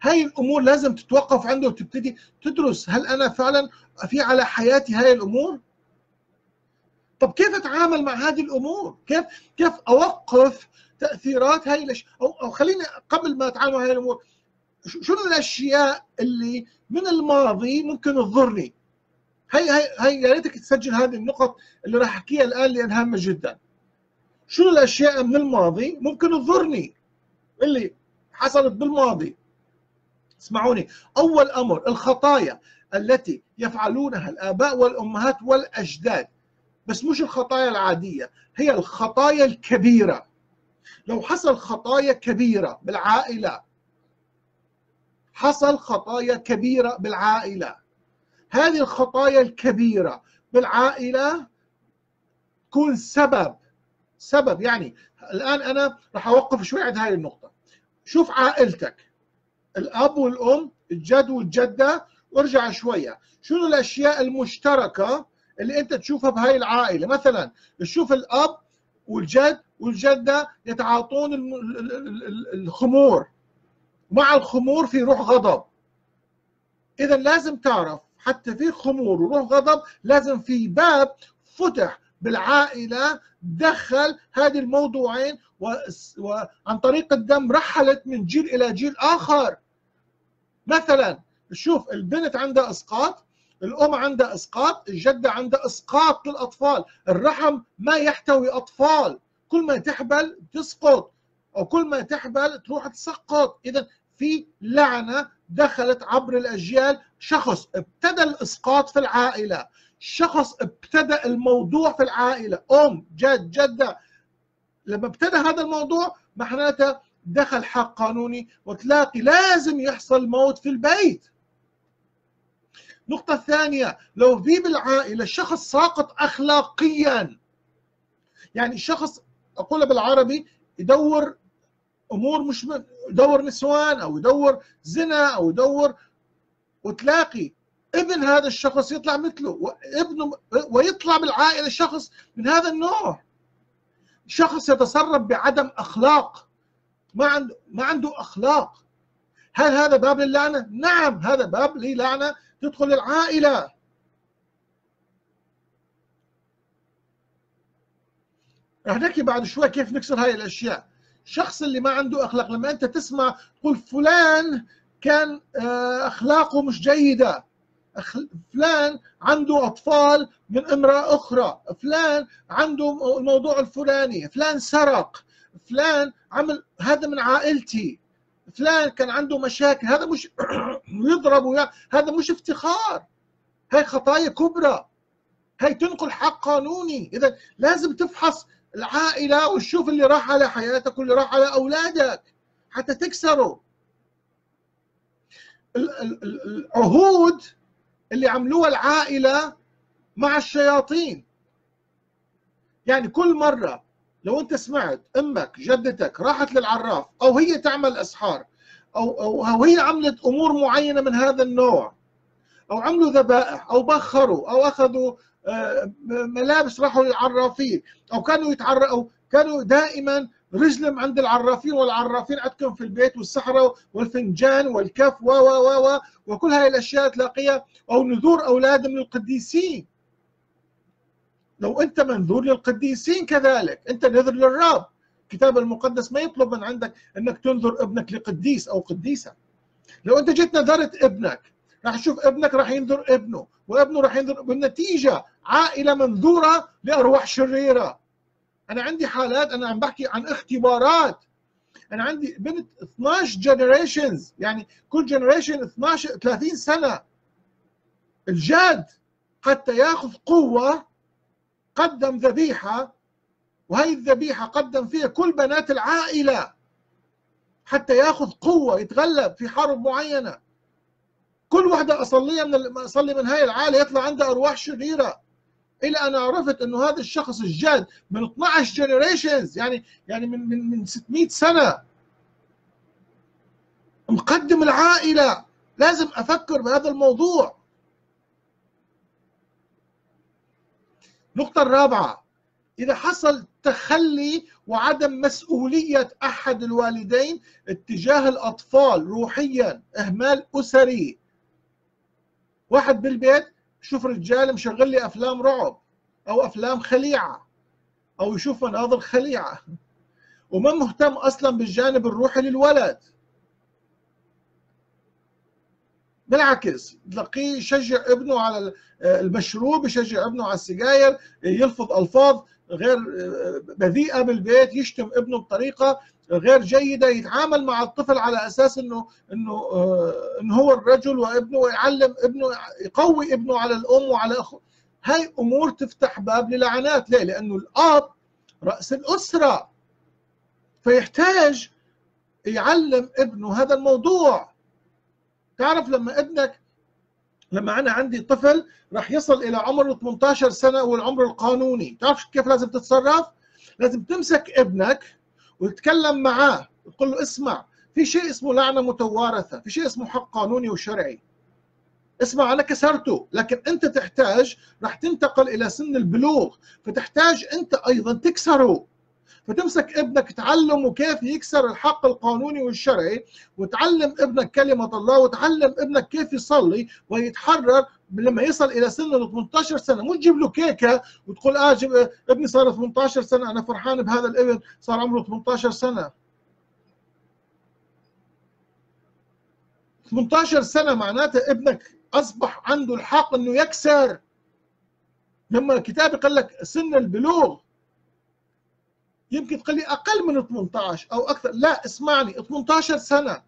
هاي الأمور لازم تتوقف عنده وتبتدي تدرس هل أنا فعلا في على حياتي هاي الأمور؟ طب كيف أتعامل مع هذه الأمور؟ كيف كيف أوقف تأثيرات هاي الاشياء أو, أو خليني قبل ما أتعامل مع هاي الأمور شنو الأشياء اللي من الماضي ممكن تضرني؟ هي هي هي يا ريتك تسجل هذه النقط اللي راح أحكيها الآن لانها هامة جدا. شنو الأشياء من الماضي ممكن تضرني؟ اللي حصلت بالماضي. اسمعوني، أول أمر الخطايا التي يفعلونها الآباء والأمهات والأجداد بس مش الخطايا العادية هي الخطايا الكبيرة. لو حصل خطايا كبيرة بالعائلة حصل خطايا كبيرة بالعائلة. هذه الخطايا الكبيرة بالعائلة تكون سبب سبب يعني الآن أنا راح أوقف شوي عند هاي النقطة. شوف عائلتك الأب والأم الجد والجدة وارجع شوية. شنو الأشياء المشتركة اللي انت تشوفها بهاي العائلة. مثلا تشوف الأب والجد والجده يتعاطون الخمور. مع الخمور في روح غضب. اذا لازم تعرف حتى في خمور وروح غضب لازم في باب فتح بالعائلة دخل هذه الموضوعين وعن طريق الدم رحلت من جيل إلى جيل آخر. مثلا شوف البنت عندها أسقاط الأم عندها إسقاط الجدة عندها إسقاط للأطفال الرحم ما يحتوي أطفال. كل ما تحبل تسقط أو كل ما تحبل تروح تسقط. اذا في لعنة دخلت عبر الأجيال. شخص ابتدى الإسقاط في العائلة شخص ابتدى الموضوع في العائلة. أم جد جدة لما ابتدى هذا الموضوع معناته دخل حق قانوني وتلاقي لازم يحصل موت في البيت. النقطة الثانية لو في بالعائلة شخص ساقط أخلاقيا يعني شخص أقولها بالعربي يدور أمور مش يدور نسوان أو يدور زنا أو يدور وتلاقي ابن هذا الشخص يطلع مثله وابنه ويطلع بالعائلة شخص من هذا النوع. شخص يتصرف بعدم أخلاق ما عنده ما عنده أخلاق. هل هذا باب للعنة؟ نعم هذا باب للعنة. تدخل العائلة. رح نحكي بعد شوي كيف نكسر هاي الأشياء. الشخص اللي ما عنده أخلاق لما أنت تسمع تقول فلان كان آه، أخلاقه مش جيدة. فلان عنده أطفال من امرأة أخرى. فلان عنده الموضوع الفلاني. فلان سرق. فلان عمل هذا من عائلتي. فلان كان عنده مشاكل هذا مش يضرب هذا مش افتخار. هاي خطايا كبرى. هاي تنقل حق قانوني. إذا لازم تفحص العائلة وتشوف اللي راح على حياتك واللي راح على أولادك حتى تكسره. العهود اللي عملوها العائلة مع الشياطين. يعني كل مرة لو انت سمعت أمك جدتك راحت للعراف أو هي تعمل اسحار أو أو, أو هي عملت امور معينة من هذا النوع أو عملوا ذبائح أو بخروا أو اخذوا آه، ملابس راحوا للعرافين أو كانوا يتعر أو كانوا دائما رجلهم عند العرافين والعرافين عندكم في البيت والسحرة والفنجان والكف و و و وكل هاي الأشياء تلاقيها أو نذور أولادهم للقديسين. لو أنت منذور للقديسين كذلك. أنت نذر للرب. الكتاب المقدس ما يطلب من عندك أنك تنذر ابنك لقديس أو قديسة. لو أنت جيت نذرت ابنك راح تشوف ابنك راح ينذر ابنه وابنه راح ينذر بالنتيجه عائلة منذورة لأرواح شريرة. أنا عندي حالات أنا عم بحكي عن اختبارات. أنا عندي بنت 12 generations يعني كل generation 12 30 سنة. الجد حتى ياخذ قوة قدم ذبيحة وهي الذبيحة قدم فيها كل بنات العائلة حتى يأخذ قوة يتغلب في حرب معينة. كل وحدة أصليها من أصلي من هاي العائلة يطلع عندها أرواح شريرة. إلى أن عرفت أنه هذا الشخص الجد من 12 generations يعني يعني من من من 600 سنة. مقدم العائلة. لازم أفكر بهذا الموضوع. النقطة الرابعة إذا حصل تخلي وعدم مسؤولية أحد الوالدين اتجاه الأطفال روحيا إهمال أسري. واحد بالبيت شوف رجال مشغل لي أفلام رعب أو أفلام خليعة أو يشوف مناظر خليعة. وما مهتم أصلا بالجانب الروحي للولد. بالعكس تلاقيه يشجع ابنه على المشروب يشجع ابنه على السجاير يلفظ ألفاظ غير بذيئة بالبيت يشتم ابنه بطريقة غير جيدة يتعامل مع الطفل على أساس إنه إنه إنه هو الرجل وابنه ويعلم ابنه يقوي ابنه على الأم وعلى اخوه هاي أمور تفتح باب للعنات. ليه؟ لأنه الأب رأس الأسرة. فيحتاج يعلم ابنه هذا الموضوع. تعرف لما ابنك لما أنا عندي طفل راح يصل إلى عمر 18 سنة والعمر القانوني. تعرف كيف لازم تتصرف؟ لازم تمسك ابنك وتتكلم معاه وتقول له اسمع في شيء اسمه لعنة متوارثة في شيء اسمه حق قانوني وشرعي. اسمع أنا كسرته لكن أنت تحتاج راح تنتقل إلى سن البلوغ فتحتاج أنت أيضا تكسره. فتمسك ابنك تعلمه كيف يكسر الحق القانوني والشرعي وتعلم ابنك كلمة الله وتعلم ابنك كيف يصلي ويتحرر لما يصل إلى سن ال 18 سنة. مو تجيب له كيكة وتقول آه جيب ابني صار 18 سنة أنا فرحان بهذا الابن صار عمره 18 سنة. 18 سنة معناته ابنك أصبح عنده الحق إنه يكسر. لما الكتاب يقول لك سن البلوغ يمكن تقول لي أقل من 18 أو أكثر. لا اسمعني 18 سنة.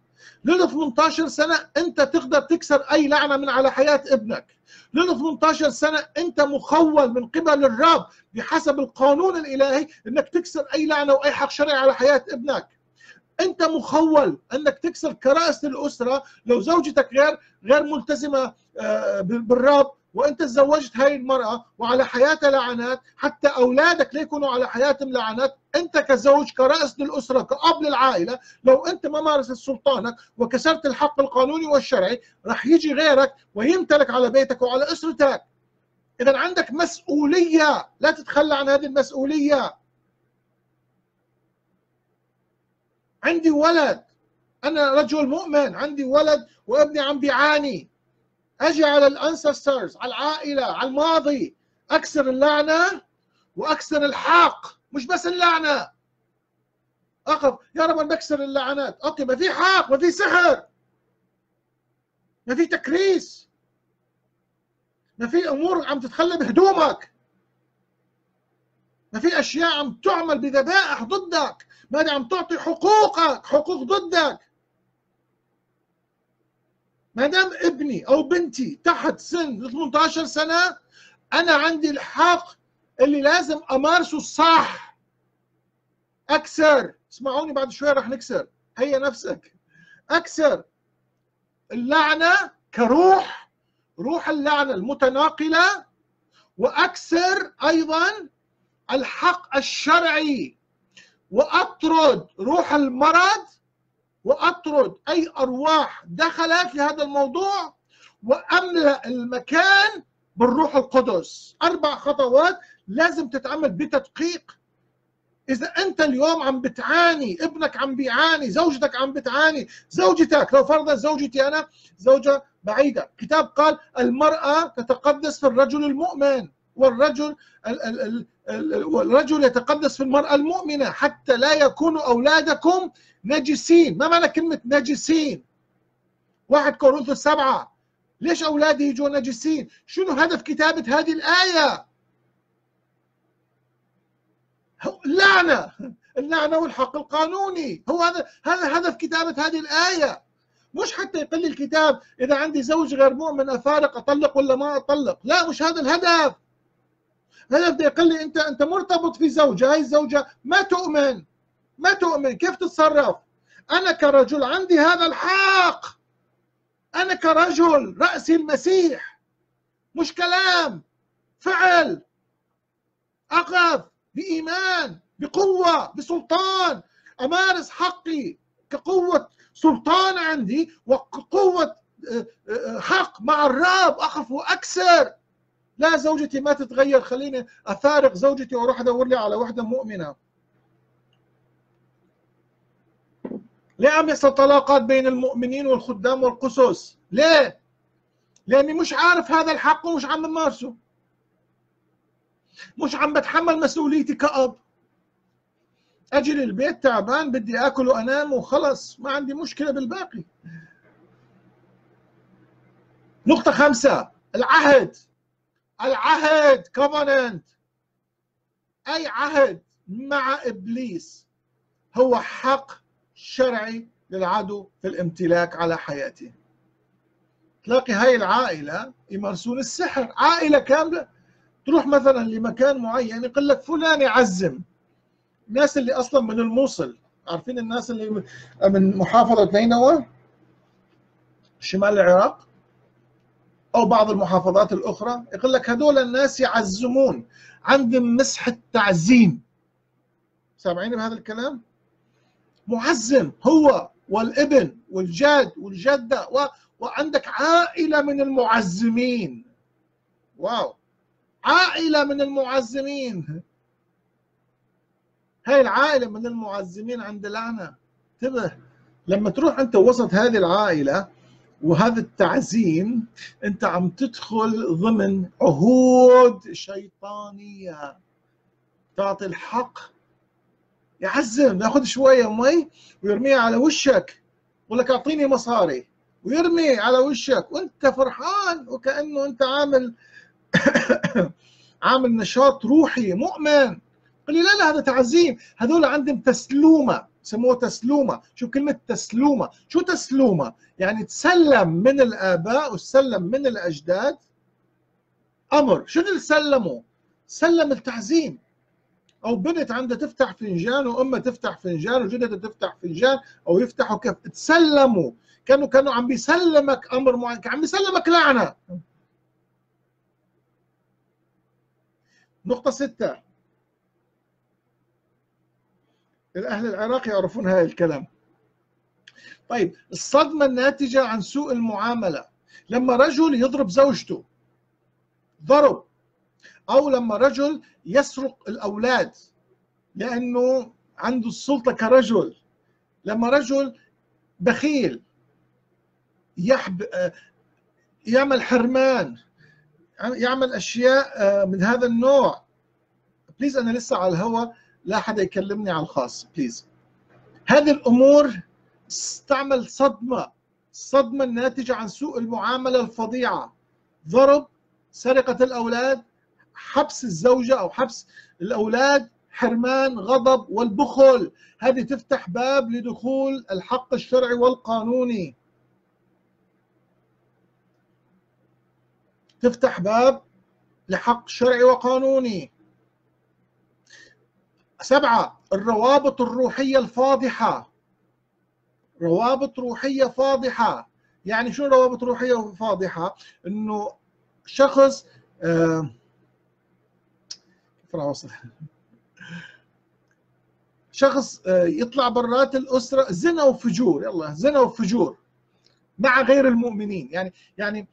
لل 18 سنة أنت تقدر تكسر أي لعنة من على حياة ابنك. لل 18 سنة أنت مخول من قبل الرب بحسب القانون الإلهي إنك تكسر أي لعنة وأي حق شرعي على حياة ابنك. أنت مخول إنك تكسر كراسه الأسرة. لو زوجتك غير غير ملتزمة آه، بالرب وأنت تزوجت هاي المرأة وعلى حياتها لعنات حتى أولادك ليكونوا على حياتهم لعنات. أنت كزوج كرأس للأسرة كأب للعائلة لو أنت ما مارست سلطانك وكسرت الحق القانوني والشرعي راح يجي غيرك ويمتلك على بيتك وعلى أسرتك. اذا عندك مسؤولية. لا تتخلى عن هذه المسؤولية. عندي ولد. أنا رجل مؤمن. عندي ولد وابني عم بيعاني. أجي على ال ancestors على العائلة على الماضي. أكسر اللعنة وأكسر الحق. مش بس اللعنة. أقف. يا رب أنا بكسر اللعنات. okay ما في حق ما في سحر. ما في تكريس. ما في أمور عم تتخلى بهدومك. ما في أشياء عم تعمل بذبائح ضدك. ما عم تعطي حقوقك حقوق ضدك. ما دام ابني أو بنتي تحت سن 18 سنة أنا عندي الحق اللي لازم أمارسه صح. أكسر. اسمعوني بعد شوي رح نكسر. هي نفسك. أكسر. اللعنة كروح روح اللعنة المتناقلة وأكسر أيضا الحق الشرعي. وأطرد روح المرض وأطرد أي أرواح دخلت لهذا الموضوع وأملأ المكان بالروح القدس. أربع خطوات لازم تتعمل بتدقيق. إذا أنت اليوم عم بتعاني ابنك عم بيعاني زوجتك عم بتعاني زوجتك لو فرضا زوجتي أنا زوجة بعيدة. كتاب قال المرأة تتقدس في الرجل المؤمن والرجل والرجل يتقدس في المرأة المؤمنة حتى لا يكونوا أولادكم نجسين. ما معنى كلمة نجسين؟ واحد كورنثوس سبعة. ليش أولادي يجوا نجسين؟ شنو هدف كتابة هذه الآية؟ اللعنة. اللعنة والحق القانوني. هو هذا هذا هدف كتابة هذه الآية. مش حتى يقول لي الكتاب إذا عندي زوج غير مؤمن أفارق أطلق ولا ما أطلق. لا مش هذا الهدف. الهدف ده يقول لي أنت أنت مرتبط في زوجة هاي الزوجة ما تؤمن ما تؤمن. كيف تتصرف؟ أنا كرجل عندي هذا الحق. أنا كرجل رأسي المسيح. مش كلام فعل أقف بإيمان بقوة بسلطان. أمارس حقي كقوة سلطان عندي وقوة آه، آه، حق مع الرب أقف وأكسر. لا زوجتي ما تتغير خليني أفارق زوجتي وأروح أدور لي على وحدة مؤمنة. ليه عم يحصل طلاقات بين المؤمنين والخدام والقسوس ليه؟ لأني مش عارف هذا الحق ومش عم بمارسه. مش عم بتحمل مسؤوليتي كأب. أجي للبيت تعبان بدي آكل وأنام وخلص ما عندي مشكلة بالباقي. نقطة خمسة العهد. العهد كوفننت أي عهد مع إبليس هو حق شرعي للعدو في الامتلاك على حياته. تلاقي هاي العائلة يمارسون السحر عائلة كاملة تروح مثلا لمكان معين يقول لك فلان يعزم. الناس اللي أصلا من الموصل عارفين الناس اللي من محافظة نينوى؟ شمال العراق؟ أو بعض المحافظات الأخرى يقول لك هذول الناس يعزمون عندهم مسحة تعزيم سامعين بهذا الكلام؟ معزم هو والابن والجاد والجدة و... وعندك عائلة من المعزمين. واو! عائلة من المعزمين. هاي العائلة من المعزمين عند لعنه انتبه لما تروح أنت وسط هذه العائلة وهذا التعزيم انت عم تدخل ضمن عهود شيطانية. تعطي الحق يعزم ياخذ شوية مي ويرميها على وشك. يقول لك أعطيني مصاري. ويرمي على وشك. وأنت فرحان وكأنه أنت عامل عامل نشاط روحي مؤمن. قال لي لا لا هذا تعزيم. هذول عندهم تسلومة. سموه تسلومة. شو كلمة تسلومة. شو تسلومة؟ يعني تسلم من الآباء وتسلم من الأجداد أمر. شو اللي سلموا؟ سلم التعزيم. أو بنت عندها تفتح فنجان وامها تفتح فنجان وجدتها تفتح فنجان أو يفتحوا كيف تسلموا. كانوا كانوا عم بيسلمك أمر معين. عم بيسلمك لعنة. نقطة ستة. الأهل العراق يعرفون هذا الكلام. طيب الصدمة الناتجة عن سوء المعاملة. لما رجل يضرب زوجته ضرب. أو لما رجل يسرق الأولاد لأنه عنده السلطة كرجل. لما رجل بخيل يحب يعمل حرمان يعمل أشياء من هذا النوع. please أنا لسه على الهواء. لا حدا يكلمني على الخاص please هذه الأمور استعمل صدمة الصدمه الناتجه عن سوء المعاملة الفظيعة. ضرب سرقة الأولاد حبس الزوجة أو حبس الأولاد حرمان غضب والبخل. هذه تفتح باب لدخول الحق الشرعي والقانوني. تفتح باب لحق شرعي وقانوني. سبعة الروابط الروحية الفاضحة. روابط روحية فاضحة. يعني شو روابط روحية فاضحة؟ إنه شخص آه كيف أوصل؟ شخص آه يطلع برات الأسرة زنا وفجور. يلا زنا وفجور. مع غير المؤمنين. يعني يعني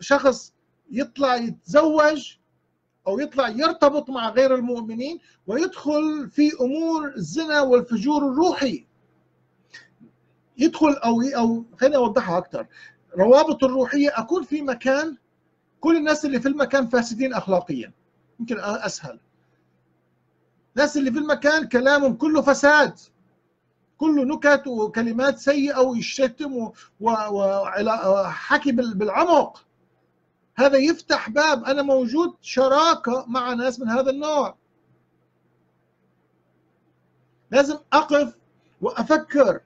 شخص يطلع يتزوج أو يطلع يرتبط مع غير المؤمنين ويدخل في أمور الزنا والفجور الروحي. يدخل أو أو خليني أوضحها أكثر روابط الروحية أكون في مكان كل الناس اللي في المكان فاسدين اخلاقيا. يمكن أسهل. الناس اللي في المكان كلامهم كله فساد. كله نكت وكلمات سيئة ويشتم وحكي بالعمق. هذا يفتح باب أنا موجود شراكة مع ناس من هذا النوع. لازم أقف وأفكر.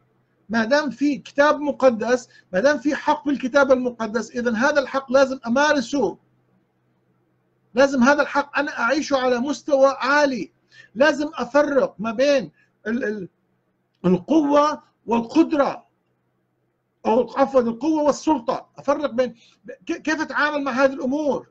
ما دام في كتاب مقدس ما دام في حق في الكتاب المقدس اذا هذا الحق لازم أمارسه. لازم هذا الحق أنا أعيشه على مستوى عالي. لازم أفرق ما بين القوة والقدرة. أو عفوا القوة والسلطة. أفرق بين كيف اتعامل مع هذه الأمور؟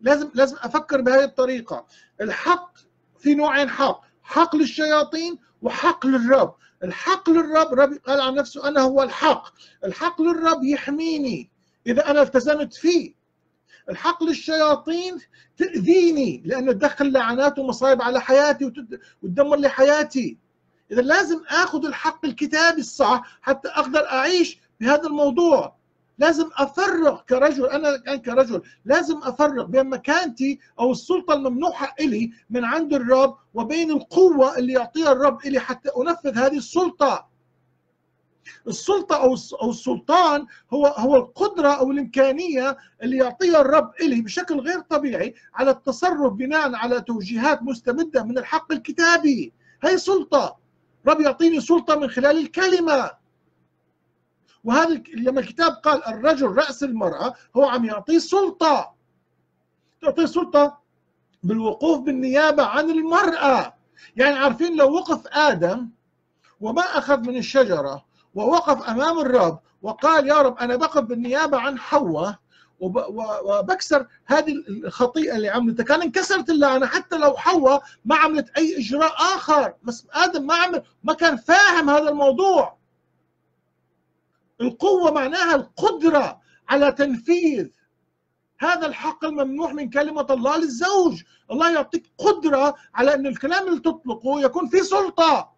لازم لازم أفكر بهذه الطريقة. الحق في نوعين حق حق للشياطين وحق للرب. الحق للرب رب قال عن نفسه أنا هو الحق. الحق للرب يحميني إذا أنا التزمت فيه. الحق للشياطين تأذيني لأنه تدخل لعنات ومصايب على حياتي وتدمر لي حياتي إذا لازم آخذ الحق الكتابي الصح حتى أقدر أعيش بهذا الموضوع. لازم افرق كرجل أنا الان كرجل لازم افرق بين مكانتي أو السلطة الممنوحة إلي من عند الرب وبين القوة اللي يعطيها الرب إلي حتى أنفذ هذه السلطة. السلطة أو أو السلطان هو هو القدرة أو الإمكانية اللي يعطيها الرب إلي بشكل غير طبيعي على التصرف بناء على توجيهات مستمدة من الحق الكتابي. هي سلطة. رب يعطيني سلطة من خلال الكلمة. وهذا لما الكتاب قال الرجل رأس المرأة هو عم يعطيه سلطة. يعطيه سلطة بالوقوف بالنيابة عن المرأة. يعني عارفين لو وقف آدم وما أخذ من الشجرة ووقف أمام الرب وقال يا رب أنا بقف بالنيابة عن حواء وبكسر هذه الخطيئة اللي عملتها. كان انكسرت اللعنه حتى لو حواء ما عملت أي إجراء آخر. بس آدم ما عمل ما كان فاهم هذا الموضوع. القوة معناها القدرة على تنفيذ. هذا الحق الممنوح من كلمة الله للزوج. الله يعطيك قدرة على أن الكلام اللي تطلقه يكون في سلطة.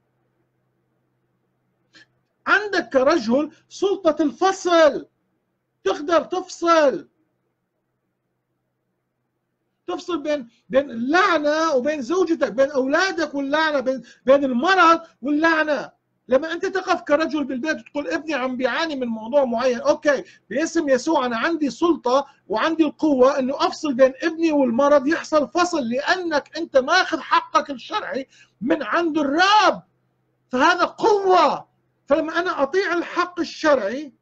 عندك كرجل سلطة الفصل. تقدر تفصل. تفصل بين بين اللعنة وبين زوجتك بين أولادك واللعنة بين بين المرض واللعنة. لما أنت تقف كرجل بالبيت وتقول ابني عم بيعاني من موضوع معين أوكي باسم يسوع أنا عندي سلطة وعندي القوة إنه أفصل بين ابني والمرض يحصل فصل لأنك أنت ماخذ حقك الشرعي من عند الرب. فهذا قوة. فلما أنا أطيع الحق الشرعي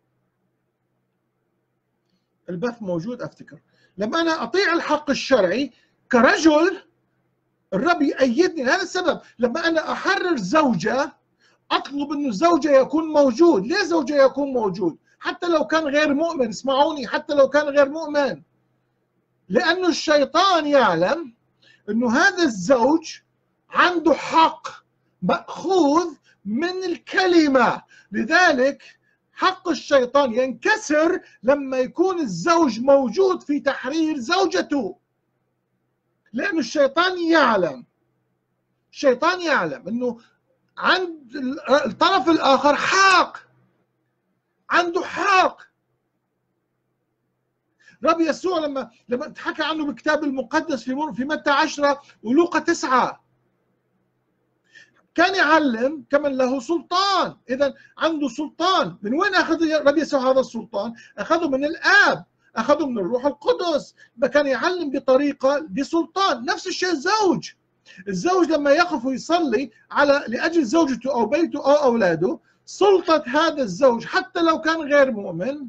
البث موجود أفتكر. لما أنا أطيع الحق الشرعي كرجل الرب يأيدني هذا السبب. لما أنا أحرر زوجة أطلب انه الزوجة يكون موجود. ليه زوجة يكون موجود؟ حتى لو كان غير مؤمن اسمعوني حتى لو كان غير مؤمن. لأنه الشيطان يعلم انه هذا الزوج عنده حق مأخوذ من الكلمة. لذلك حق الشيطان ينكسر لما يكون الزوج موجود في تحرير زوجته. لأن الشيطان يعلم الشيطان يعلم أنه عند الطرف الآخر حق عنده حق رب يسوع لما لما تحكى عنه بالكتاب المقدس في في متى 10 ولوقا 9 كان يعلم كمن له سلطان. اذا عنده سلطان. من وين أخذ رب يسوع هذا السلطان؟ أخذه من الآب. أخذه من الروح القدس. كان يعلم بطريقة بسلطان. نفس الشيء الزوج. الزوج لما يقف ويصلي على لأجل زوجته أو بيته أو أولاده سلطة هذا الزوج حتى لو كان غير مؤمن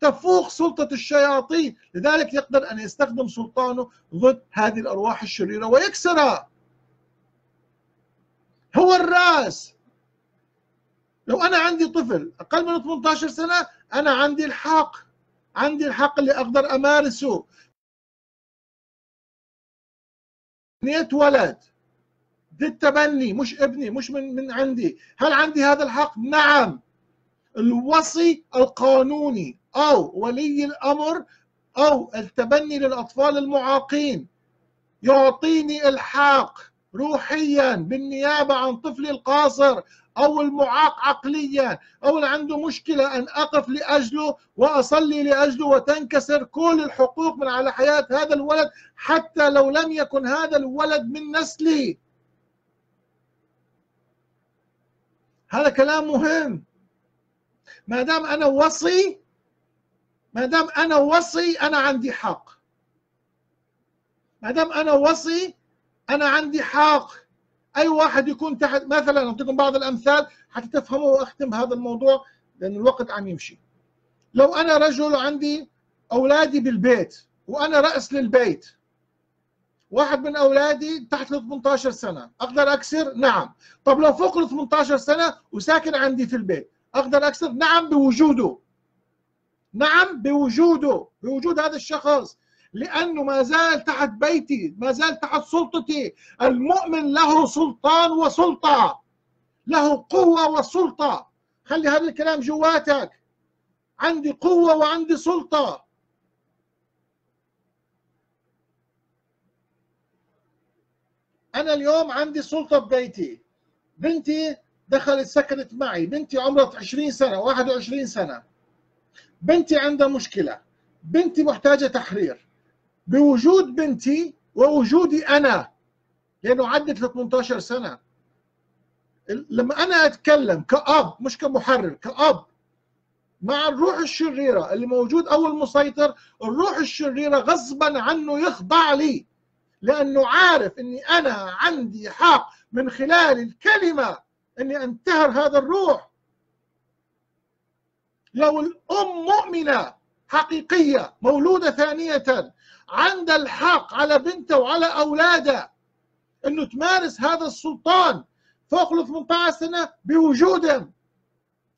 تفوق سلطة الشياطين. لذلك يقدر أن يستخدم سلطانه ضد هذه الأرواح الشريرة ويكسرها. هو الراس. لو أنا عندي طفل أقل من 18 سنة أنا عندي الحق. عندي الحق اللي أقدر أمارسه. بنيت ولد. دي التبني مش ابني مش من من عندي. هل عندي هذا الحق؟ نعم. الوصي القانوني أو ولي الأمر أو التبني للأطفال المعاقين. يعطيني الحق. روحيا بالنيابة عن طفلي القاصر أو المعاق عقليا أو اللي عنده مشكلة أن أقف لأجله وأصلي لأجله وتنكسر كل الحقوق من على حياة هذا الولد حتى لو لم يكن هذا الولد من نسلي. هذا كلام مهم. ما دام أنا وصي ما دام أنا وصي أنا عندي حق. ما دام أنا وصي أنا عندي حق. أي واحد يكون تحت مثلا أعطيكم بعض الأمثال حتى تفهموا وأختم هذا الموضوع لأن الوقت عم يمشي. لو أنا رجل عندي أولادي بالبيت وأنا رأس للبيت واحد من أولادي تحت ال 18 سنة أقدر أكسر؟ نعم. طب لو فوق ال 18 سنة وساكن عندي في البيت أقدر أكسر؟ نعم بوجوده. نعم بوجوده. بوجود هذا الشخص. لأنه ما زال تحت بيتي ما زال تحت سلطتي. المؤمن له سلطان وسلطة له قوة وسلطة. خلي هذا الكلام جواتك. عندي قوة وعندي سلطة. أنا اليوم عندي سلطة ببيتي بنتي دخلت سكنت معي. بنتي عمرها 20 سنة 21 سنة. بنتي عندها مشكلة. بنتي محتاجة تحرير. بوجود بنتي ووجودي أنا لأنه عدت ل 18 سنة. لما أنا أتكلم كأب مش كمحرر كأب مع الروح الشريرة اللي موجود أو المسيطر الروح الشريرة غصبا عنه يخضع لي لأنه عارف إني أنا عندي حق من خلال الكلمة إني أنتهر هذا الروح. لو الأم مؤمنة حقيقية مولودة ثانية عندها الحق على بنته وعلى أولاده إنه تمارس هذا السلطان فوق ال 18 سنة بوجودهم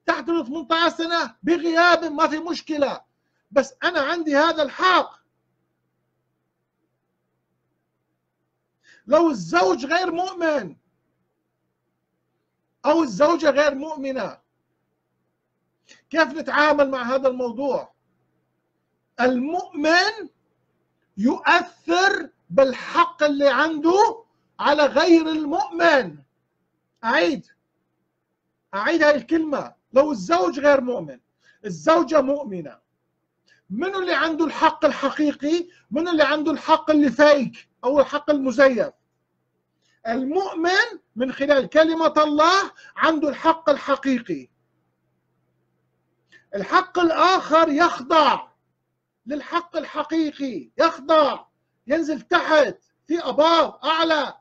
تحت ال 18 سنة بغياب ما في مشكلة. بس أنا عندي هذا الحق. لو الزوج غير مؤمن أو الزوجة غير مؤمنة كيف نتعامل مع هذا الموضوع؟ المؤمن يؤثر بالحق اللي عنده على غير المؤمن. أعيد. أعيد هاي الكلمة. لو الزوج غير مؤمن الزوجة مؤمنة من اللي عنده الحق الحقيقي؟ من اللي عنده الحق اللي فيك أو الحق المزيف؟ المؤمن من خلال كلمة الله عنده الحق الحقيقي. الحق الآخر يخضع. للحق الحقيقي. يخضع ينزل تحت في أباب أعلى.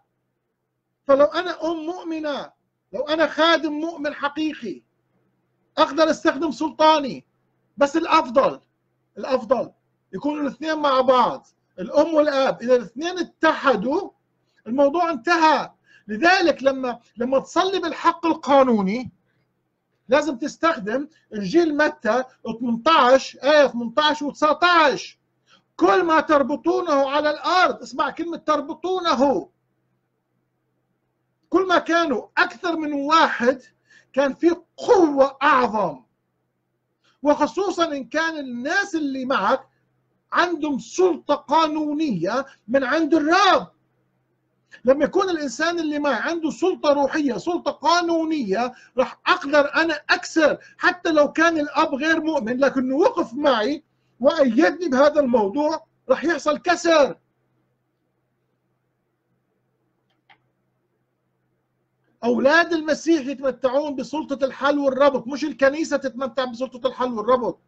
فلو أنا أم مؤمنة لو أنا خادم مؤمن حقيقي أقدر أستخدم سلطاني. بس الأفضل الأفضل يكونوا الاثنين مع بعض الأم والأب. إذا الاثنين اتحدوا الموضوع انتهى. لذلك لما لما تصلي بالحق القانوني لازم تستخدم إنجيل متى 18 إيه 18 و19 كل ما تربطونه على الأرض اسمع كلمة تربطونه. كل ما كانوا أكثر من واحد كان في قوة أعظم. وخصوصا إن كان الناس اللي معك عندهم سلطة قانونية من عند الرب. لما يكون الإنسان اللي معي عنده سلطة روحية سلطة قانونية راح أقدر أنا أكسر حتى لو كان الأب غير مؤمن لكنه وقف معي وأيدني بهذا الموضوع راح يحصل كسر. أولاد المسيح يتمتعون بسلطة الحل والربط مش الكنيسة تتمتع بسلطة الحل والربط.